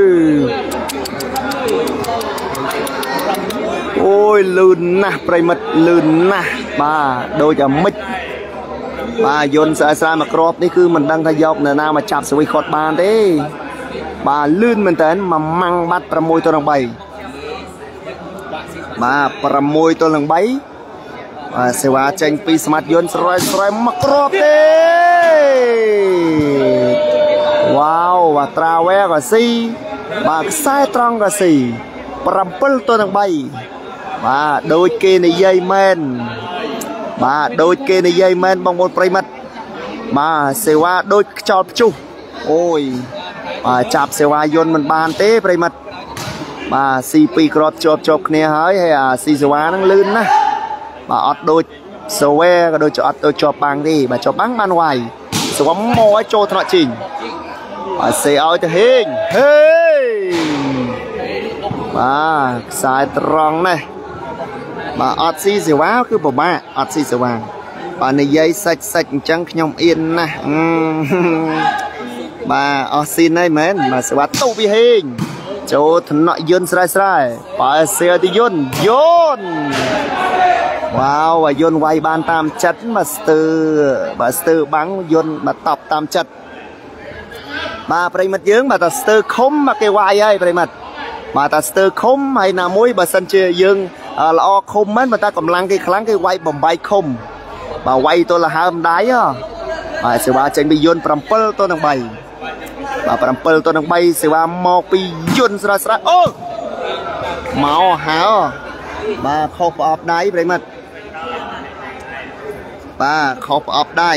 យអូយលឿនណាស់ប្រិមិត្តលឿនណាស់បាទដូចអាមិចបាទយន្តស្រាយស្រាយមកក្របនេះគឺមិនដឹងថាយកនៅណាមកចាប់ស្វីគាត់បានទេ បាទលឿនមែនតើមួយម៉ាំងបាត់6ទល់នឹង3បាទ6ទល់នឹង3បាទ សេវាចេញពីស្មាត់យន្តស្រ័យស្រ័យមកគ្រាប់ទេវ៉ាវបាទត្រាវែក៏ស៊ីបាទខ្សែត្រង់ក៏ស៊ី7ទល់នឹង3បាទដូចគេនិយាយមែនបាទដូចគេនិយាយមែនបងប្អូនប្រិមិត្តបាទសេវាដូចខ្ចោលព្យុះអូយបាទចាប់សេវាយន្តមិនបានទេប្រិមិត្តបាទស៊ីពីរគ្រាប់ជាប់ជាប់គ្នាហើយហើយអាស៊ីសេវាហ្នឹងលឿនណាស់ បាទអត់ដូចសូវែក៏ដូចជាអត់ទៅជាប់បាំងទេបាទជាប់បាំងបានវាយស្វំមកឲ្យចូលថ្នាក់ជីងបាទសេឲ្យទៅហេងហេបាទខ្សែត្រង់ណាស់បាទអត់ស៊ីសេវាគឺពិបាកអត់ស៊ីសេវាបាទនិយាយសាច់សាច់អញ្ចឹងខ្ញុំអៀនណាស់បាទអស់ស៊ីនហើយមែនបាទសេវាទូពីហេងចូលថ្នាក់យន្តស្រែស្រែបើសៀទៅយន្តយន្ត វ៉ាវអាយន្តវាយបានតាមចិត្តមកស្ទើបើស្ទើបាំងយន្តមកតប់តាមចិត្តបាទប្រិមិត្តយើងបើតាស្ទើខុំមកគេវាយហើយប្រិមិត្តបាទតាស្ទើខុំហើយណាមួយបើសិនជាយើងល្អខុំមែនបើតាកម្លាំងគេខ្លាំងគេវាយបំបាយខុំបើវាយទល់លហើមដៃហ៎ហើយសេវាចេញពីយន្ត7ទល់នឹង3បាទ7ទល់នឹង3សេវាមកពីយន្តស្រស់ស្រស់អូមកហើបាទខុសប្រអប់ដៃប្រិមិត្ត បាទខុសប្រអប់ដៃ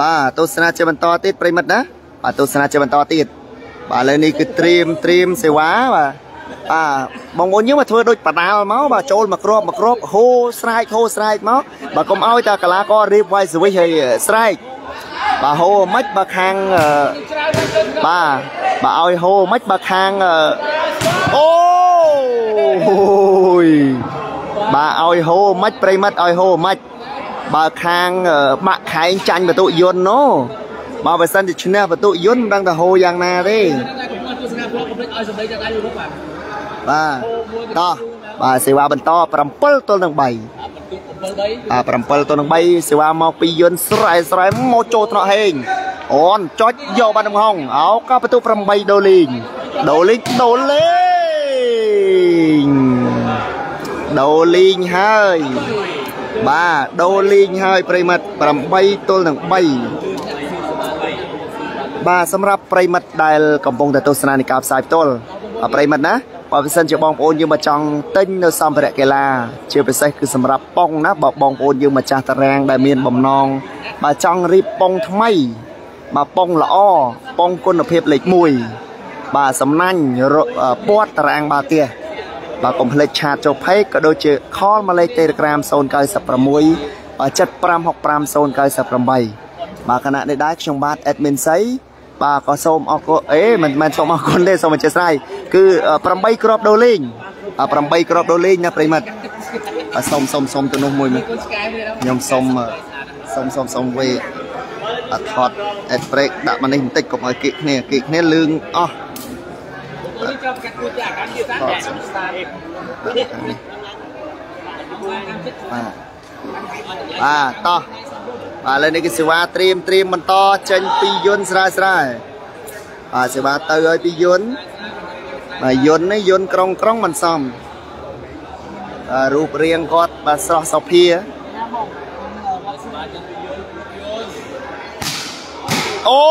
បាទទស្សនាជាបន្តទៀតប្រិមិត្តណាបាទទស្សនាជាបន្តទៀតបាទឥឡូវនេះគឺត្រៀមត្រៀមសេវាបាទបាទបងប្អូនយើងមកធ្វើដូចបដាលមកបាទចូលមកគ្របមកគ្របហូស្រែកហូស្រែកមកបាទកុំឲ្យតែកលាកររៀបវាយសវិសឲ្យស្រែកបាទហូមិនបើខាងបាទបាទឲ្យហូមិនបើខាងអូ យបាទឲ្យហូមិនប្រិមិត្តឲ្យហូមិនបើខាងបាក់ខែងចាញ់បន្ទុយន្តណូបើបើសិនជាឈ្នះបន្ទុយន្តមិនដឹងទៅហូយ៉ាងណាទេបាទតោះបាទសេវាបន្ត7ទល់នឹង3អា7ទល់នឹង3សេវាមកពីយន្តស្រែស្រែមកចូលថ្នាក់ហេងអូនចុចយកបានក្នុងហងអោក៏បន្ទុ8ដុលីងដុលីងដុលីង ដូលីងហើយ បាទដូលីងហើយប្រិមិត្ត8ទល់នឹង3បាទសម្រាប់ប្រិមិត្តដែលកំពុងតែទស្សនានៃការផ្សាយផ្ទាល់ប្រិមិត្តណាបើមិនសិនជាបងប្អូនយើងមកចង់ទិញនៅសម្ភារៈកីឡាជាពិសេសគឺសម្រាប់ប៉ុងណាបើបងប្អូនយើងម្ចាស់តារាងដែលមានបំណងបើចង់រៀបប៉ុងថ្មីបើប៉ុងល្អប៉ុងគុណភាពលេខ1បាទសំណាញ់ពាត់តារាងបាល់ទះ បាទកុំភ្លេចឆាតចូលផេកក៏ដូចជាខលមកលេខ Telegram 096 7565 098បាទគណៈនេះដែរខ្ញុំបាទ admin សីបាទក៏សូមអរគុណអេមិនមែនសូមអរគុណទេសូមអធិស្ឋានគឺ8គ្រាប់ដូលេង8គ្រាប់ដូលេងណាប្រិមិត្តបាទសូមសូមសូមទៅនោះមួយខ្ញុំសូមសូមសូមសូមវេអត់ថតអេតប្រេកដាក់មកនេះបន្តិចកុំឲ្យគៀកគ្នាគៀកគ្នាលឿងអស់ បាទបាទតោះបាទឥឡូវនេះគឺសេវាត្រៀមត្រៀមបន្តចេញពីយន្តស្រាយស្រាយបាទសេវាទៅឲ្យពីយន្តបាទយន្តនេះយន្តក្រុងក្រុងមិនសមរូបរាងគាត់បាទស្រស់សុភាអូ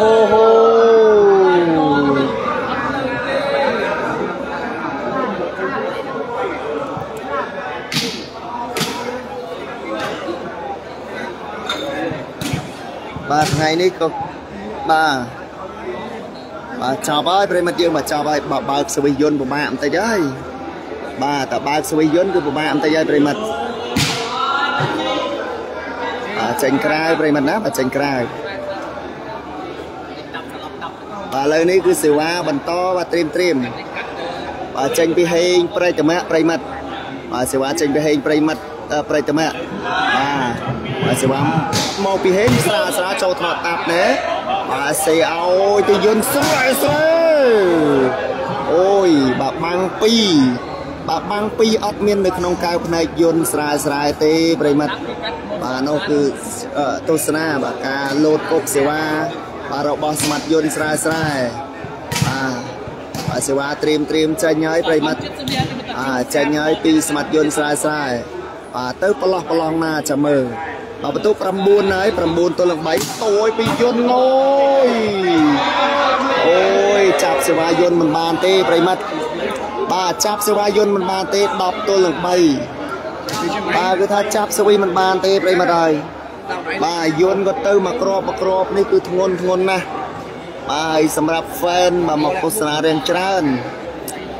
ហូហូ បាទថ្ងៃនេះក៏បាទបាទចាប់ហើយប្រិមិត្តយើងមកចាប់ហើយបើបើកស្វីយន្តពិបាកបន្តិចហើយបាទតែបើកស្វីយន្តគឺពិបាកបន្តិចហើយប្រិមិត្តបាទចេញក្រៅប្រិមិត្តណាបាទចេញក្រៅបាទឥឡូវនេះគឺសេវាបន្តបាទត្រៀមត្រៀមបាទចេញពីហេងប្រិតមៈប្រិមិត្តបាទសេវាចេញពីហេងប្រិមិត្តប្រិតមៈបាទ បាទសេវាមកពីហេងស្រាស្រាចូលថ្នាក់តាប់ណែបាទសេឲ្យទៅយន្តស្រាស្រាអូយបាទបាំងពីរបាទបាំងពីរអត់មាននៅក្នុងកៅផ្នែកយន្តស្រាស្រាទេប្រិមិត្តបាទនោះគឺទស្សនាបាទការលោតគុកសេវាបាទរបស់ស្មាត់យន្តស្រាស្រាបាទបាទសេវាត្រៀមត្រៀមចេញហើយប្រិមិត្តអាចេញហើយពីស្មាត់យន្តស្រាស្រាបាទទៅប្រឡោះប្រឡងណាចាំមើល បាទបន្ទុក9ហើយ9ទល់នឹង3តួយពីយន្តងយអូយចាប់សេវាយន្តមិនបានទេប្រិមិត្តបាទចាប់សេវាយន្តមិនបានទេ10ទល់នឹង3បាទគឺថាចាប់សេវីមិនបានទេប្រិមិត្តហើយបាទយន្តក៏ទៅមកក្របមកក្របនេះគឺធ្ងន់ធ្ងន់ណាស់បាទសម្រាប់ fan បាទមកទស្សនារៀងច្រើន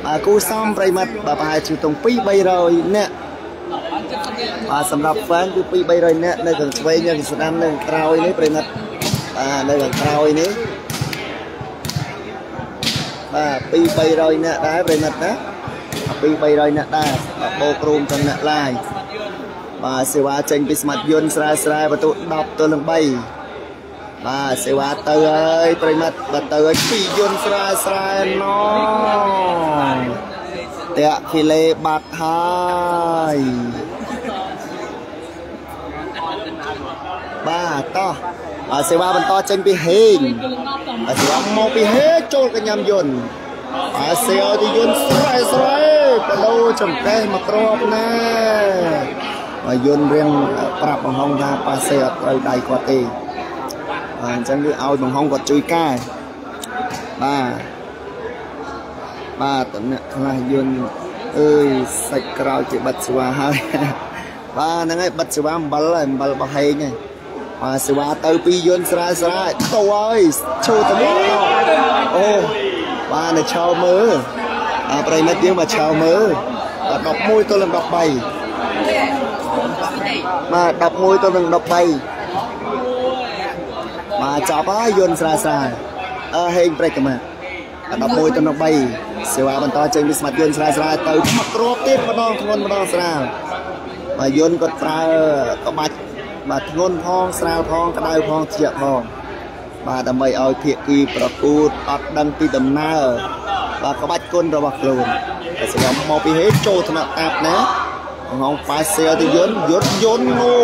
បាទគូសំប្រិមិត្តបាទប្រហែលជាតុង2 300នាក់ បាទសម្រាប់ fan គឺ2 300នាក់នៅខាងឆ្វេងនៅខាងស្ដាំនៅខាងក្រោយនេះប្រិមិត្តបាទនៅខាងក្រោយនេះបាទ2 300នាក់ដែរប្រិមិត្តណា2 300នាក់ដែរបូករួមទាំងអ្នកឡាយបាទសេវាចេញពីស្មាត់យន្តស្រាលស្រាលបន្ទុ10ទល់នឹង3បាទសេវាទៅហើយប្រិមិត្តបាទទៅហើយពីយន្តស្រាលស្រែណតាក់គីលេបាត់ហើយ បាទតោះបាទសេវាបន្តចេញពីហេងបាទសេវាមកពីហេងចូលកញ្ញាំយន្តបាទសេអទីយន្តស្រែស្រែបដូរចង្កេះមកគ្រាប់ណាបាទយន្តរៀងប្រាប់បង្ហងថាប៉ាសេអត់ត្រូវដៃគាត់ទេបាទអញ្ចឹងគឺឲ្យបង្ហងគាត់ជួយកែបាទបាទតំណាក់ខ្លះយន្តអើយសាច់ក្រោយជាបិទស្វាហើយបាទហ្នឹងហើយបិទស្វាអំបិលហើយអំបិលរបស់ហេងហើយ បាទសេវាទៅពីយន្តស្រាលស្រាលទៅហើយឈូទៅមកអូបាទនៅឆោមើលអាប្រិមិត្តយើងមកឆោមើលបាទ11ទល់នឹង13បាទ11ទល់នឹង13បាទចាប់ហើយយន្តស្រាលស្រាលអឺហេងព្រេចកម្មា11ទៅនឹង3សេវាបន្តចេញពីស្មាត់យន្តស្រាលស្រាលទៅមកគ្រាប់ទៀតម្ដងធ្ងន់ម្ដងស្រាលបាទយន្តគាត់ប្រើក្បាច់ បាទធ្ងន់ផងស្រាលផងក្តៅផងជាផងបាទដើម្បីឲ្យភាគីប្រកួតអត់ដឹងពីដំណើរបាទក្បាច់គុណរបស់ខ្លួនតែសម្រាប់មកពីហេចូលថ្នាក់តាប់ណាងងប៉ែសៀលទៅយន្តយន្តយន្តនោះ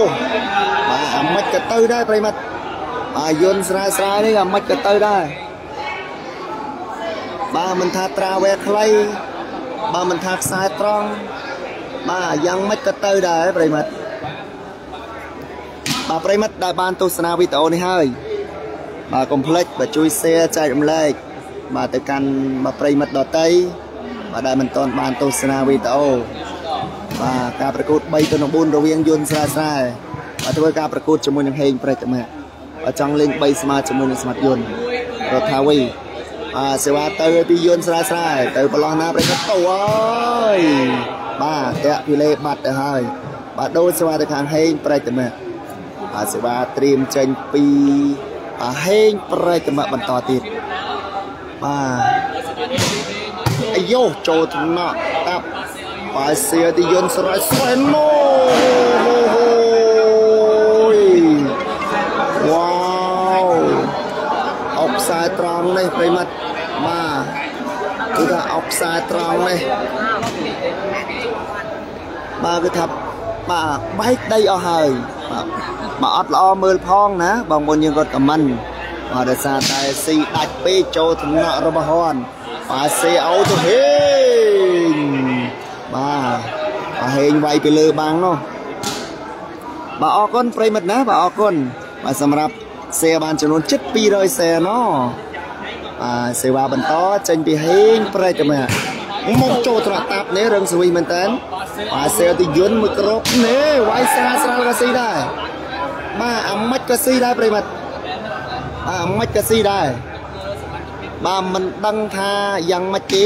បាទអាម៉េចក៏ទៅដែរប្រិមត្តបាទយន្តស្រាលស្រាលនេះអាម៉េចក៏ទៅដែរបាទមិនថាត្រាវែខ្លីបាទមិនថាខ្សែត្រង់បាទយ៉ាងម៉េចក៏ទៅដែរប្រិមត្ត បាទប្រិមិត្តដែលបានទស្សនាវីដេអូនេះហើយបាទកុំភ្លេចបាទជួយ share ចែករំលែកបាទទៅកាន់បាទប្រិមិត្តដតីបាទដែលមិនទាន់បានទស្សនាវីដេអូបាទការប្រកួត3ទៅ4រវាងយន្តស្រាស្រែបាទធ្វើការប្រកួតជាមួយនឹងហេងប្រេតមាបាទចង់លេង3ស្មើជាមួយនឹងស្មាត់យន្តរដ្ឋាវីបាទសេវាទៅពីយន្តស្រាស្រែទៅប្រឡោះណាប្រិមិត្តទៅហើយបាទតាក់ពីលេបាត់ទៅហើយបាទដូរសេវាទៅខាងហេងប្រេតមាអា សេវាត្រៀមចេញពីអាហេងប្រែកមបន្តទៀតបាទអាយ៉ូចូលថ្នាក់តាប់បាយសៀទីយន្តស្រ័យស្រែណូវ៉ាវអុកខ្សែត្រង់នេះប្រិមិត្តបាទគឺថាអុកខ្សែត្រង់នេះបាទគឺថាបាទបែកដីអស់ហើយ បាទបើអត់ល្អមើលផងណា បងប្អូនយើងគាត់ខមមិនបាទដោយសារតែស៊ីដាច់ពេកចូលថ្នាក់របស់ហ៊ន់បាទសេអូទៅហេងបាទបាទហេងវាយពីលើបាំងនោះបាទអរគុណប្រិមិត្តណាបាទអរគុណបាទសម្រាប់សេបានចំនួនជិត200សេណបាទសេវាបន្តចេញពីហេងប្រែតែមកមកចូលត្រាក់តាប់នេះរឹងសវីមែនតើ បាទសេទីយន្តមួយគ្រាប់នេះវាយស្រាលស្រាលក៏ស៊ីដែរបាទអាម៉េចក៏ស៊ីដែរប្រិមិត្តបាទអាម៉េចក៏ស៊ីដែរបាទមិនដឹងថាយ៉ាងម៉េចទេ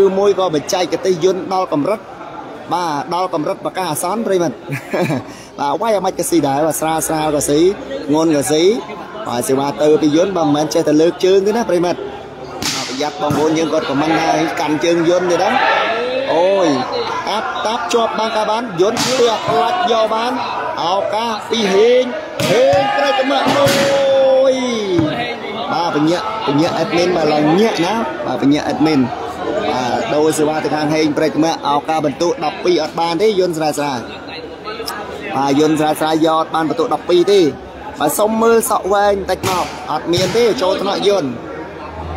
ឬមួយក៏បច្ចេកទេសយន្តដល់កម្រិតបាទដល់កម្រិតប្រកាសអាសន្នប្រិមិត្តបាទវាយអាម៉េចក៏ស៊ីដែរបាទស្រាលស្រាលក៏ស៊ីងន់ក៏ស៊ីបាទសេវាទៅពីយន្តបាទមិនមែនចេះតែលើកជើងទេណាប្រិមិត្តប្រយ័ត្នបងប្អូនយើងគាត់ខមមិនដែរកាន់ជើងយន្តទេដែរអូយ តាប់តាប់ជាប់បានក៏បានយន្តផ្ទះផ្លាច់យកបានឱកាសពីហេងហេងត្រូវតែមកអូយបាទបញ្ញាបញ្ញាអេដមីនបាទឡើងញាក់ណាបាទបញ្ញាអេដមីនបាទដូរសេវាទៅខាងហេងព្រៃថ្មឱកាសបន្ទុ12អត់បានទេយន្តស្រាស្រាបាទយន្តស្រាស្រាយកអត់បានបន្ទុ12ទេបាទសុំមើលសក់វែងបន្តិចមកអត់មានទេចូលថ្នាក់យន្ត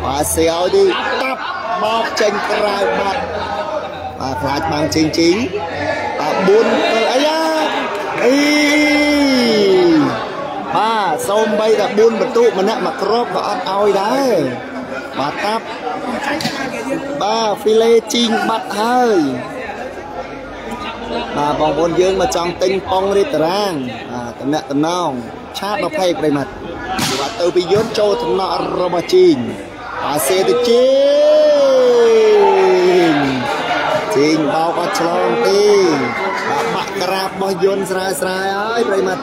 បាទសៀវទីតាប់បោកចេញក្រៅបាត់ បាទខ្លាចបាំងជិងជិងបាទ4ទៅអីយ៉ាអីបាទសូមបីតែ4បន្ទុកម្នាក់មកគ្របក៏អត់ឲ្យដែរបាទតាប់បាទហ្វីលេជីងបាត់ហើយបាទបងប្អូនយើងមកចង់ទិញប៉ុងរៀបតារាងបាទតំណាក់តំណងឆាត20ប្រិមត្តបាទទៅពីយន្តចូលតំណក់របស់ជីងបាទសេទៅជីង ជីងបោកអត់ឆ្លងទេបាទបាក់ក្រាបរបស់យន្តស្រាយស្រាយហើយប្រិមត្ត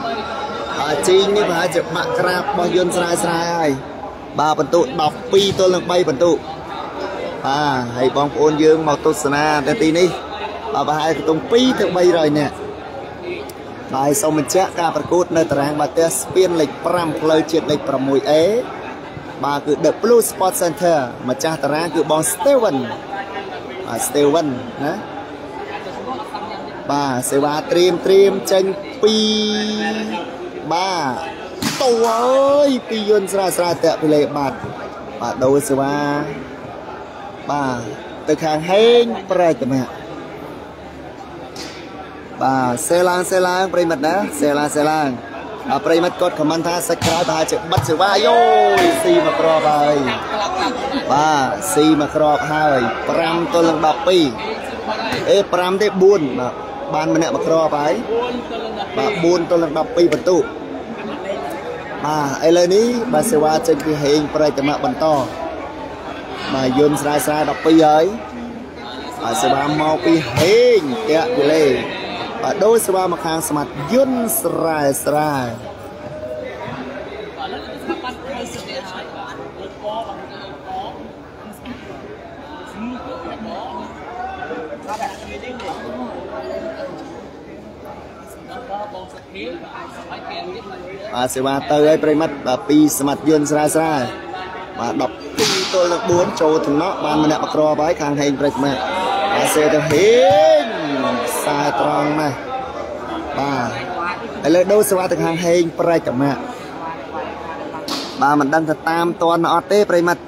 បាទជីងនេះប្រហែលជាបាក់ក្រាបរបស់យន្តស្រាយស្រាយហើយបាទបន្ទុ12ទល់នឹង3បន្ទុបាទហើយបងប្អូនយើងមកទស្សនានៅទីនេះបាទប្រហែលខ្ទង់2ទៅ300នាក់បហើយសូមបញ្ជាក់ការប្រកួតនៅតារាងបាល់ទះស្ពានលេខ5ផ្លូវជាតិលេខ 6A បាទគឺ The Blue Sport Center ម្ចាស់តារាងគឺបង Steven បាទ Steven ណាបាទសេវាត្រៀមត្រៀមចេញពីបាទតូអើយពីយន្តស្រាលស្រាលតាក់ពីលេបាត់បាទដូរសេវាបាទទៅខាងហេងប្រែកតមាបាទសេឡើងសេឡើងប្រិមិត្តណាសេឡើងសេឡើងអ ប្រិមិត្តគាត់ខមមិនថាសាច់ក្រោយប្រហែលជាបិទសេវាយោស៊ីមកក្របហើយបាទស៊ីមកក្របហើយ5ទល់នឹង12អេ5ទេ4បាទបានម្នាក់មកក្របហើយបាទ4ទល់នឹង12បន្ទុបាទឥឡូវនេះបាទសេវាចេញពីហេងប្រែកតមាបន្តបាទយន្តស្រាយស្រាយ12ហើយបាទសេវាមកពីហេងតាក់វិលេ បាទដូរសេវាមកខាងស្មាត់យន្តស្រាយស្រាយបាទសេវាទៅហើយប្រិមិត្តបាទពីស្មាត់យន្តស្រាយស្រាយបាទ12ទល់នឹង4ចូលថ្នាក់បានម្នាក់មកក្របហើយខាងហេងប្រិមិត្តបាទសេទៅហេង ខ្សែត្រង់ណាស់បាទឥឡូវដូរសេវាទៅខាងហេងប្រិមិត្តបាទមិនដឹងថាតាមតនអត់ទេប្រិមិត្ត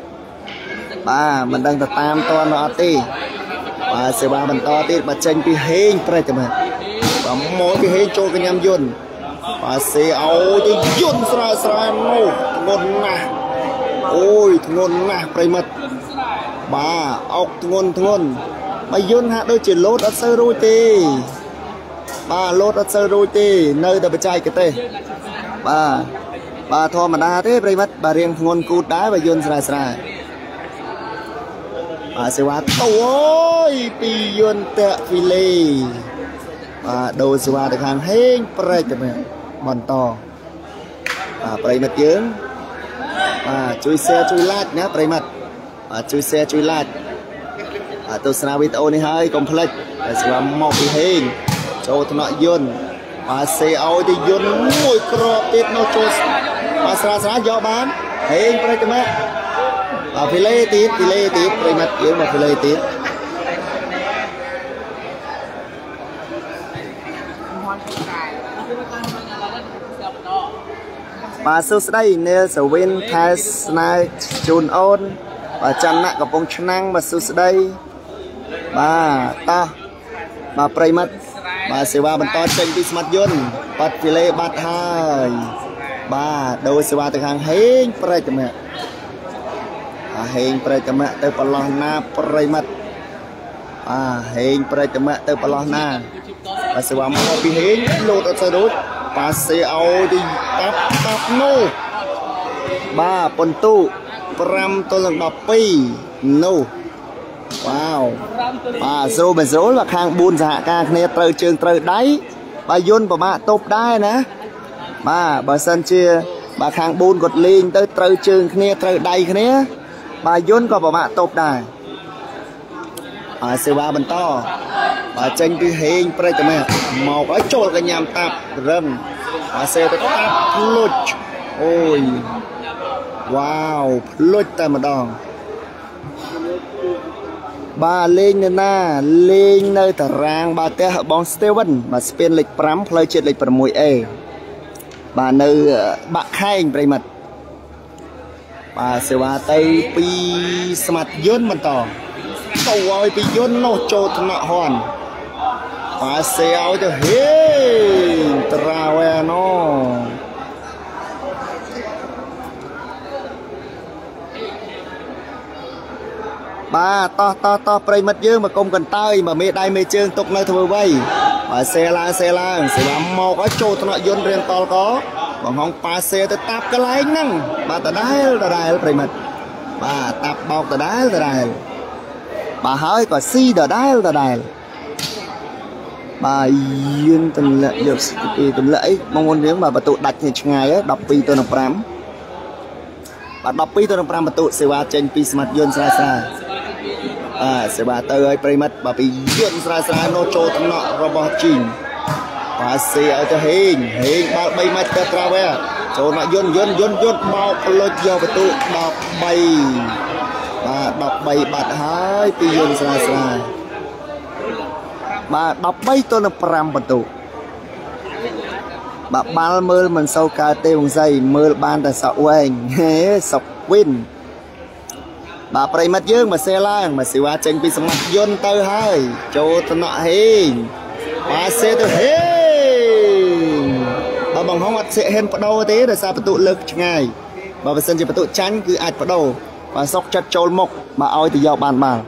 បាទមិនដឹងថាតាមតនអត់ទេបាទសេវាបន្តទៀតបើចេញពីហេងប្រិមិត្តបាទមកពីហេងចូលកញ្ញាំយន្តបាទសេឲ្យទៅយន្តស្រាលស្រាលនោះធ្ងន់ណាស់អូយធ្ងន់ណាស់ប្រិមិត្តបាទអុកធ្ងន់ធ្ងន់ បើយន្តហាក់ដូចជាលោតអត់សូវរួចទេ បាទលោតអត់សូវរួចទេ នៅតែបច្ចេកទេសបាទបាទធម្មតាទេប្រិមិត្តបាទរៀងធ្ងន់គូតដែរបើយន្តស្រាលស្រាលបាទសេវាតូអើយពីយន្តតាក់ហ្វីលេបាទដូរសេវាទៅខាងហេងប្រែកទៅបន្តបាទប្រិមិត្តយើងបាទជួយ share ជួយ like ណាប្រិមិត្តបាទជួយ share ជួយ like បា ទទស្សនាវីដេអូនេះហើយកុំភ្លេចសម្រាប់មកពីហេងចូលថ្នាក់យន្តបាទសេឲ្យទៅយន្តមួយក្របទៀតនោះចូលបាទស្រាស្រាយកបានហេងប្រិមិត្តបាទហ្វីលេទៀតហ្វីលេទៀតប្រិមិត្តយើងមកហ្វីលេទៀតបាទសួស្តីនេលសវិនថែស្នើជូនអូនបាទចន្ទៈកំពង់ឆ្នាំងបាទសួស្តី បាទតោះបាទប្រិមិត្តបាទសេវាបន្តចេញពីស្មាត់យន្តបាត់ពីលេបាត់ហើយបាទដូរសេវាទៅខាងហេងប្រេតមៈអាហេងប្រេតមៈទៅប្រឡោះណាប្រិមិត្តអាហេងប្រេតមៈទៅប្រឡោះណាបាទសេវាមកពីហេងលោតអត់ទៅរួចប៉ាសេឲ្យទីតាប់តាប់នោះបាទពន្ទុ5ទល់នឹង12នោះ វ៉ាវបាទស្រូបស្រូលបាទខាង4សហការគ្នាត្រូវជើងត្រូវដៃបាទយន្តប្រមាក់តប់ដែរណាបាទបើសិនជាបាទខាង4គាត់លេងទៅត្រូវជើងគ្នាត្រូវដៃគ្នា បាទយន្តក៏ប្រមាក់តប់ដែរហើយសេវាបន្តបាទចេញពីហេងព្រៃតមេមកឲ្យចូលកញ្ញាំតាប់រឹងបាទសេទៅតាប់ភ្លុចអូយវ៉ាវភ្លុចតែម្ដង បាទលេងនៅណាលេងនៅតារាង បាទផ្ទះបង Steven បាទស្ពានលេខ5ផ្លូវជាតិលេខ 6A បាទនៅបាក់ខែងប្រិមិត្តបាទសេវាទៅពីស្មាត់យន្តបន្តទៅឲ្យពីយន្តនោះចូលថ្នាក់ហន់បាទសេឲ្យទៅហេត្រាវែណូ បាទតោះតោះតោះប្រិមិត្តយើងមកគុំកន្តើយមកមេដៃមេជើងទុកនៅធ្វើវៃបាទសេឡើងសេឡើងសេវាមកឲ្យចូលថ្នាក់យន្តរៀងតលកបងហងប៉ាសេទៅតាប់កន្លែងហ្នឹងបាទដដែលដដែលប្រិមិត្តបាទតាប់បោកដដែលដដែលបាទហើយក៏ស៊ីដដែលដដែលបាទយើងទម្លាក់យកពីទម្លាក់អីបងប្អូនយើងបាទបន្ទុដាច់គ្នាឆ្ងាយ12ទៅ5បាទ12ទៅ5បន្ទុសេវាចេញពីស្មាត់យន្តស្រាស្រា បាទសេវាទៅឲ្យប្រិមិត្តបាទពីយន្តស្រាស្រានោះចូលថ្នាក់របស់ជីងប៉ាស៊ីឲ្យទៅហេងហេងបាល់3ម៉ាច់ទៅត្រាវែចូលមកយន្តយន្តយន្តយន្តបោកលុចយកបន្ទូ13បាទ13បាត់ហើយពីយន្តស្រាស្រាបាទ13ទល់នឹង5បន្ទូបាទបាល់មើលមិនសូវកើតទេវងសីមើលបានតែសក់វែងហេសុកវិន បាទប្រិមិត្តយើងមកសេឡើងមកសេវាចេញពីសម្ងាត់យន្តទៅហើយចូលតំណក់ហេងបាទសេទៅហេងបើបងហងអត់សេហ៊ានបដូរទេដោយសារបន្ទុលើកឆ្ងាយបើបើសិនជាបន្ទុចាញ់គឺអាចបដូរបាទសុកចិត្តចូលមុខមកឲ្យទៅយកបានបាល់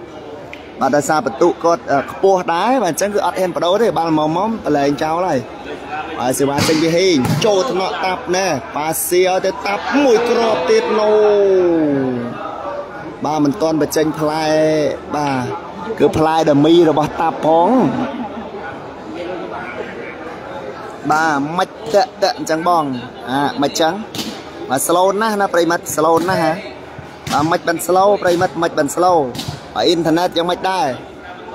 បាទដោយសារបន្ទុគាត់ខ្ពស់ដែរបាទអញ្ចឹងគឺអត់ហ៊ានបដូរទេបាល់មកមកបលែងចោលហើយហើយសេវាចេញពីហេងចូលថ្នាក់តាប់ណែប៉ាសៀឲ្យទៅតាប់មួយគ្រាប់ទៀតណូ បាទមិនទាន់បញ្ចេញផ្លែបាទគឺផ្លែដាមីរបស់តាប់ផងបាទមិនតតអញ្ចឹងបងអាមិនចឹងបាទ slow ណាស់ណាប្រិមិត្ត slow ណាស់ហ៎បាទមិនបាន slow ប្រិមិត្តមិនបាន slow បាទអ៊ីនធឺណិតយ៉ាងមិនដែរ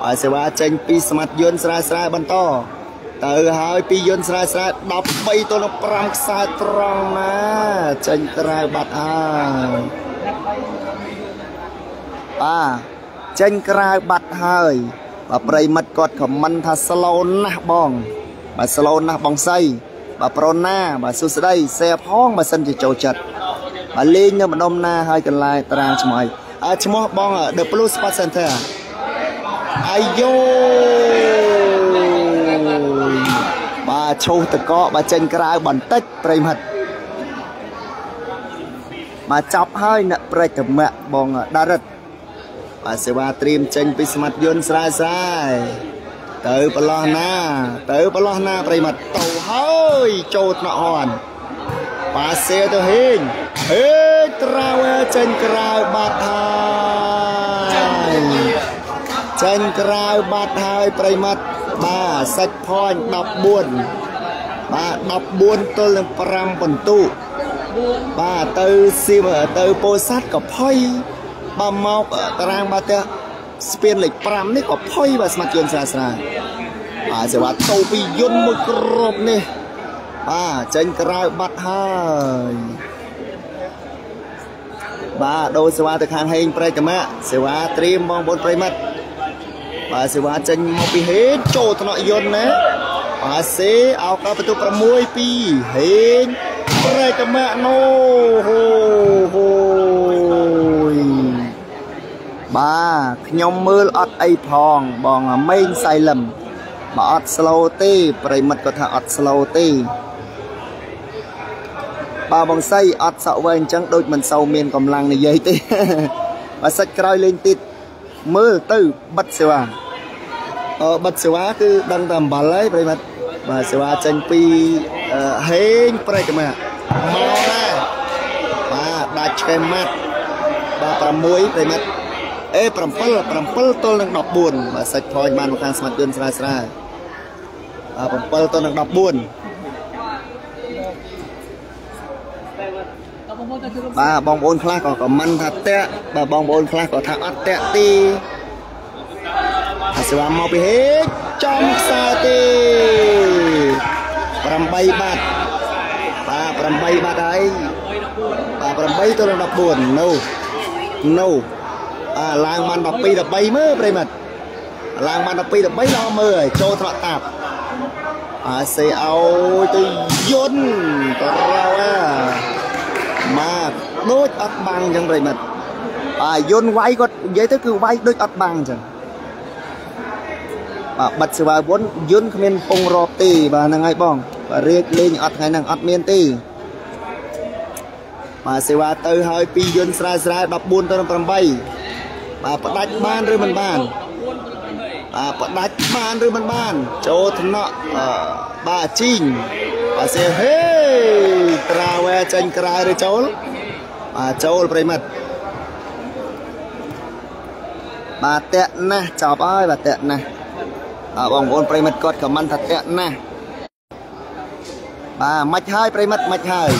ហើយសេវាចេញពីស្មាត់យន្តស្រាលស្រាលបន្តទៅហើយពីយន្តស្រាលស្រាល13ទល់នឹង5ខ្សែត្រង់ណាចេញក្រៅបាត់ហើយ បាទចេញក្រៅបាត់ហើយបាទប្រិមិត្តគាត់ខមមិនថា slow ណាស់បងបាទ slow ណាស់បងសៃបាទប្រូណាបាទសួស្ដីសែផងបើសិនជាចូលចិត្តបាទលេងនៅម្ដុំណាហើយកន្លែងតារាងឈ្មោះអើឈ្មោះបង The Blue Sport Center អាយូបាទឈោះតកកបាទចេញក្រៅបន្តិចប្រិមិត្តបាទចាប់ហើយអ្នកប្រតិមៈបងដារិត បាទសេវាត្រៀមចេញពីស្មាត់យន្តស្រាយស្រាយទៅប្រឡោះណា ទៅប្រឡោះណាប្រិមត្តទៅហើយចូលថ្នាក់ហនប៉ាសេទៅហេងហេងត្រាវចេញក្រៅបាត់ហើយចេញក្រៅបាត់ហើយប្រិមត្តបាទសាច់ផាញ់14បាទ14ទល់នឹង5បន្ទុបាទទៅស៊ីមទៅពោធិ៍សាត់ក៏ផុយ បាទមកតារាងបាទផ្ទះស្ពានលេខ5នេះក៏ផុយបាទស្មាត់យន្តស្រាស្រាបាទសេវាតូពីយន្តមួយគ្របនេះបាទចេញក្រៅបាត់ហើយបាទដូរសេវាទៅខាងហេងប្រេកមៈសេវាត្រៀមបងប្អូនប្រិមិត្តបាទសេវាចេញមកពីហេងចូលថ្នាក់យន្តណាបាទសេអោកបន្ទុក6 2ហេងប្រេកមៈណូហូហូបាទ ខ្ញុំមើលអត់អីផងបងម៉េងសៃលឹមបើអត់ slow ទេប្រិមិត្តគាត់ថាអត់ slow ទេបើបងសៃអត់សក់វែងអញ្ចឹងដូចមិនសូវមានកម្លាំងនិយាយទេបើសាច់ក្រោយលេងទៀតមើលទៅបិទសេវាអឺបិទសេវាគឺដឹងតែអំបិលហើយប្រិមិត្តបាទសេវាចេញពីហេងប្រេកមកមកដែរបាទដាច់ឆ្កែម៉ាត់បាទ6ប្រិមិត្ត អេ7 7ទល់នឹង14បាទសាច់ផយបានមកខាងស្មាត់យន្តស្រាលស្រាលបាទ7ទល់នឹង14បាទបងប្អូនខ្លះក៏ខមមិនថាតាក់បាទបងប្អូនខ្លះក៏ថាអត់តាក់ទេអាសេវាមកពីហេចំខ្សែទេ8បាត់បាទ8បាត់ហើយបាទ8ទល់នឹង14 no no អា ឡើងបាន12 13មើលប្រិមិត្តឡើងបាន12 13ដល់មើលហើយចូលត្រកតាប់អាសេឲ្យទៅយន្តទៅរៅអាមកដូចអត់បាំងអញ្ចឹងប្រិមិត្តអាយន្តវាយគាត់និយាយទៅគឺវាយដូចអត់បាំងអញ្ចឹងបាទបាត់សេវាវុនយន្តគ្មានពងរອບទេបាទហ្នឹងហើយបងបាទរៀកលេងអត់ថ្ងៃហ្នឹងអត់មានទេបាទសេវាទៅហើយពីយន្តស្រាលស្រាល14ទៅ8 បាទផ្ដាច់បានឬមិនបានបាទផ្ដាច់បានឬមិនបាន ចូលថ្នាក់បាទជីងបាទសៀហេត្រាវែចេញក្រៅឬចូលបាទចូលប្រិមិត្តបាទតាក់ណាស់ចប់ហើយបាទតាក់ណាស់បាទបងប្អូនប្រិមិត្តគាត់ខមមិនថាតាក់ណាស់បាទមិនហើយប្រិមិត្តមិនហើយ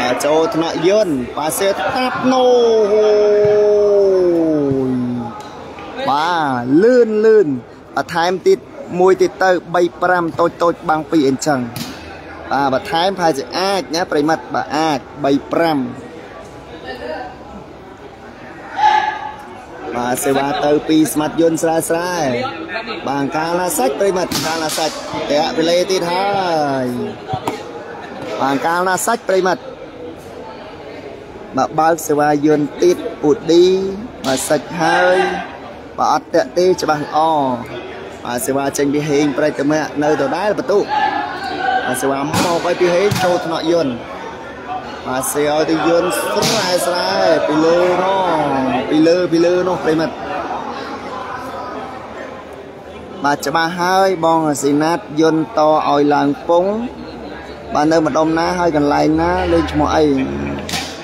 បាទចូលថ្នាក់យន្តប៉ាសេតាប់ណូបាទ លឿនលឿនបន្ថែមទៀតមួយទៀតទៅ3 5តូចតូចបាំងពីអញ្ចឹងបាទបន្ថែមប្រហែលជាអាចណាប្រិមិត្តបាទអាច3 5បាទសេវាទៅពីស្មាត់យន្តស្រាលស្រាលបាទកាលណាសាច់ប្រិមិត្តកាលណាសាច់តែវេលាទៀតហើយបាទកាលណាសាច់ប្រិមិត្តបាទបើកសេវាយន្តទៀតពូឌីបាទសាច់ហើយ បើអត់តាក់ទេច្បាស់ល្អបាទសេវាចេញពីហេងប្រៃតមៈនៅដដែលបន្ទុកបាទសេវាមកឲ្យពីហេងចូលថ្នាក់យន្តបាទសេឲ្យទៅយន្តស្រែស្រែពីលើនោះពីលើពីលើនោះប្រិមិត្តបាទច្បាស់ហើយបងស៊ីណាតយន្តតឲ្យឡើងពងបាទនៅម្ដុំណាហើយកន្លែងណាលេងឈ្មោះអី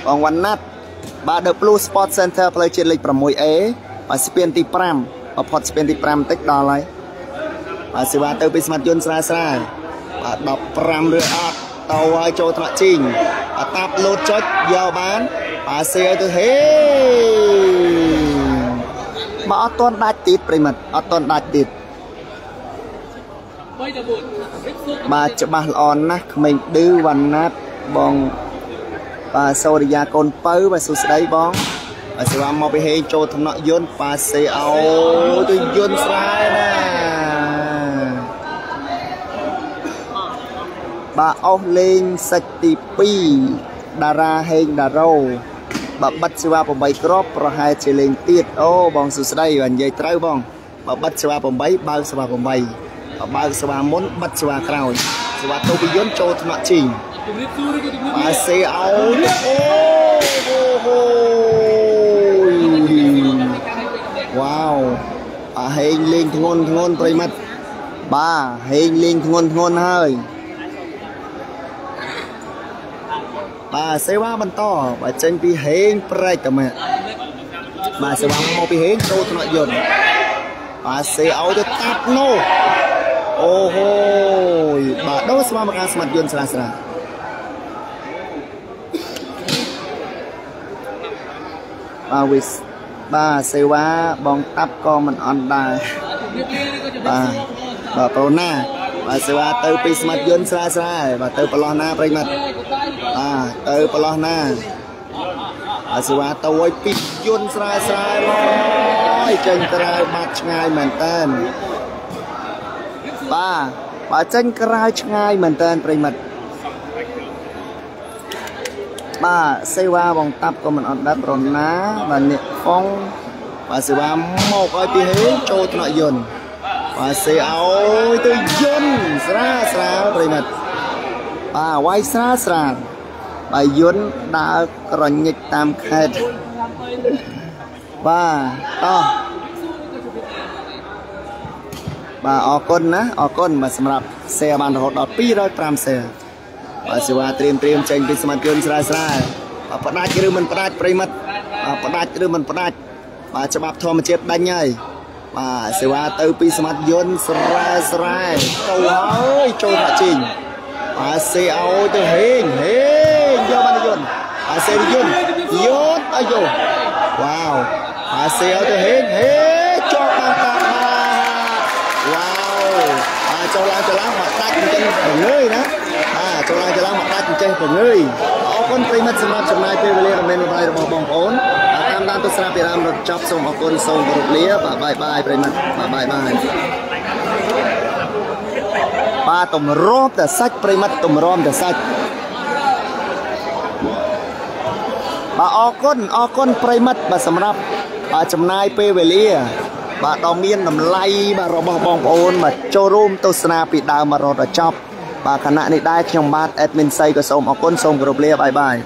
បងវណ្ណាត់បាទ The Blue Sport Center ផ្លូវជាតិលេខ 6A បាទស្ពានទី5បំផុតស្ពានទី5បន្តិចដល់ហើយបាទសេវាទៅពីស្មាត់យន្តស្រាលស្រាលបាទ15ឬអត់តោហើយចូលថ្នាក់ជីងបាទតាប់លោតចុចយកបានបាទសេឲ្យទៅហេបាទអត់តន់ដាច់ទៀតប្រិមិត្តអត់តន់ដាច់ទៀត3 4បាទច្បាស់ល្អណាស់ក្មេងឌឺវណ្ណាត់បងបាទសូរិយាកូនពៅបាទសួស្ដីបងបាទ សេវាមកពីហេងចូលថ្នាក់យន្តប៉ាសេអោទៅយន្តស្រែណាបាទអស់លេងសាច់ទី2តារាហេងតារ៉ូបាទបិទសេវា8គ្រាប់ប្រហែលជាលេងទៀតអូបងសួស្ដីបាទនិយាយត្រូវបងបាទបិទសេវា8បើកសេវា8បើកសេវាមុនបិទសេវាក្រោយសេវាទូពីយន្តចូលថ្នាក់ជីងជំរាបសួរឬក៏ជំរាបបាទសេអោអូហូ វ៉ាវអាហេងលេងធ្ងន់ធ្ងន់ប្រិមិត្តបាទហេងលេងធ្ងន់ធ្ងន់ហើយបាទសេវាបន្តបាទចេញពីហេងប្រែកតើមែនបាទសេវាមកពីហេងចូលថ្នាក់យន្តបាទសេឲ្យទៅតាប់នោះអូហូយបាទដូរស្មាមកការស្មាត់យន្តស្រាស្រាបាទវិស បាទសេវាបងតាប់ក៏មិនអន់ដែរជំរាបលាឬក៏ជំរាបបាទសួរបងបាទប្រូណាបាទសេវាទៅពីស្មាត់យន្តស្រាស្រាបាទទៅប្រឡោះណាប្រិមិត្តបាទទៅប្រឡោះណាបាទសេវាទៅឲ្យពីយន្តស្រាស្រាមកចេញក្រៅបាត់ឆ្ងាយមែនតើបាទបាទចេញក្រៅឆ្ងាយមែនតើប្រិមិត្ត បាទសេវាបងតាប់ក៏មិនអត់ដែរប្រណាបាទអ្នកហ្វុងបាទសេវាមកឲ្យពីហេងចូលថ្នាក់យន្តបាទសេឲ្យទៅយន្តស្រាលស្រាលប្រិមិត្តបាទវាយស្រាលស្រាលបាទយន្តដើរក្រញិចតាមខេត្តបាទតោះបាទអរគុណណាអរគុណបាទសម្រាប់ share បានរហូតដល់205 share បាទសេវាត្រៀមត្រៀមចេញពីសមាជិកស្រាលស្រាលបាទផ្ដាច់ឬមិនផ្ដាច់ប្រិមិត្តបាទផ្ដាច់ឬមិនផ្ដាច់បាទច្បាប់ធម្មជាតិដាច់ហើយបាទសេវាទៅពីសមាជិកយន្តស្រែស្រែទៅហើយចូលដាក់ជីងបាទសេឲ្យទៅហេងហេងយកបានយន្តបាទសេយន្តយន្តអាយុវ៉ាវបាទសេឲ្យទៅហេងហេជាប់បានតាមបាទវ៉ាវបាទចូលឡើងចូលឡើងមកដាច់អញ្ចឹងប្រងើយណាបាទ ចូលឡើងចូលឡើងមកដាច់អញ្ចឹងប្រងើយអរគុណប្រិមិត្តសម្រាប់ចំណាយពេលវេលាដ៏មានតម្លៃរបស់បងប្អូនបាទតាមដានទស្សនាពីរាមរត់ចប់សូមអរគុណសូមគោរពលាបាទបាយបាយប្រិមិត្តបាទបាយបាយបាទតម្រាំតែសាច់ប្រិមិត្តតម្រាំតែសាច់បាទអរគុណអរគុណប្រិមិត្តបាទសម្រាប់បាទចំណាយពេលវេលា បាទដ៏មានតម្លៃបាទរបស់បងប្អូនបាទចូលរួមទស្សនាពីដើមមករហូតដល់ចប់ បាទខណៈនេះដែរខ្ញុំបាទ admin សៃក៏សូមអរគុណសូមគោរពលាបាយបាយ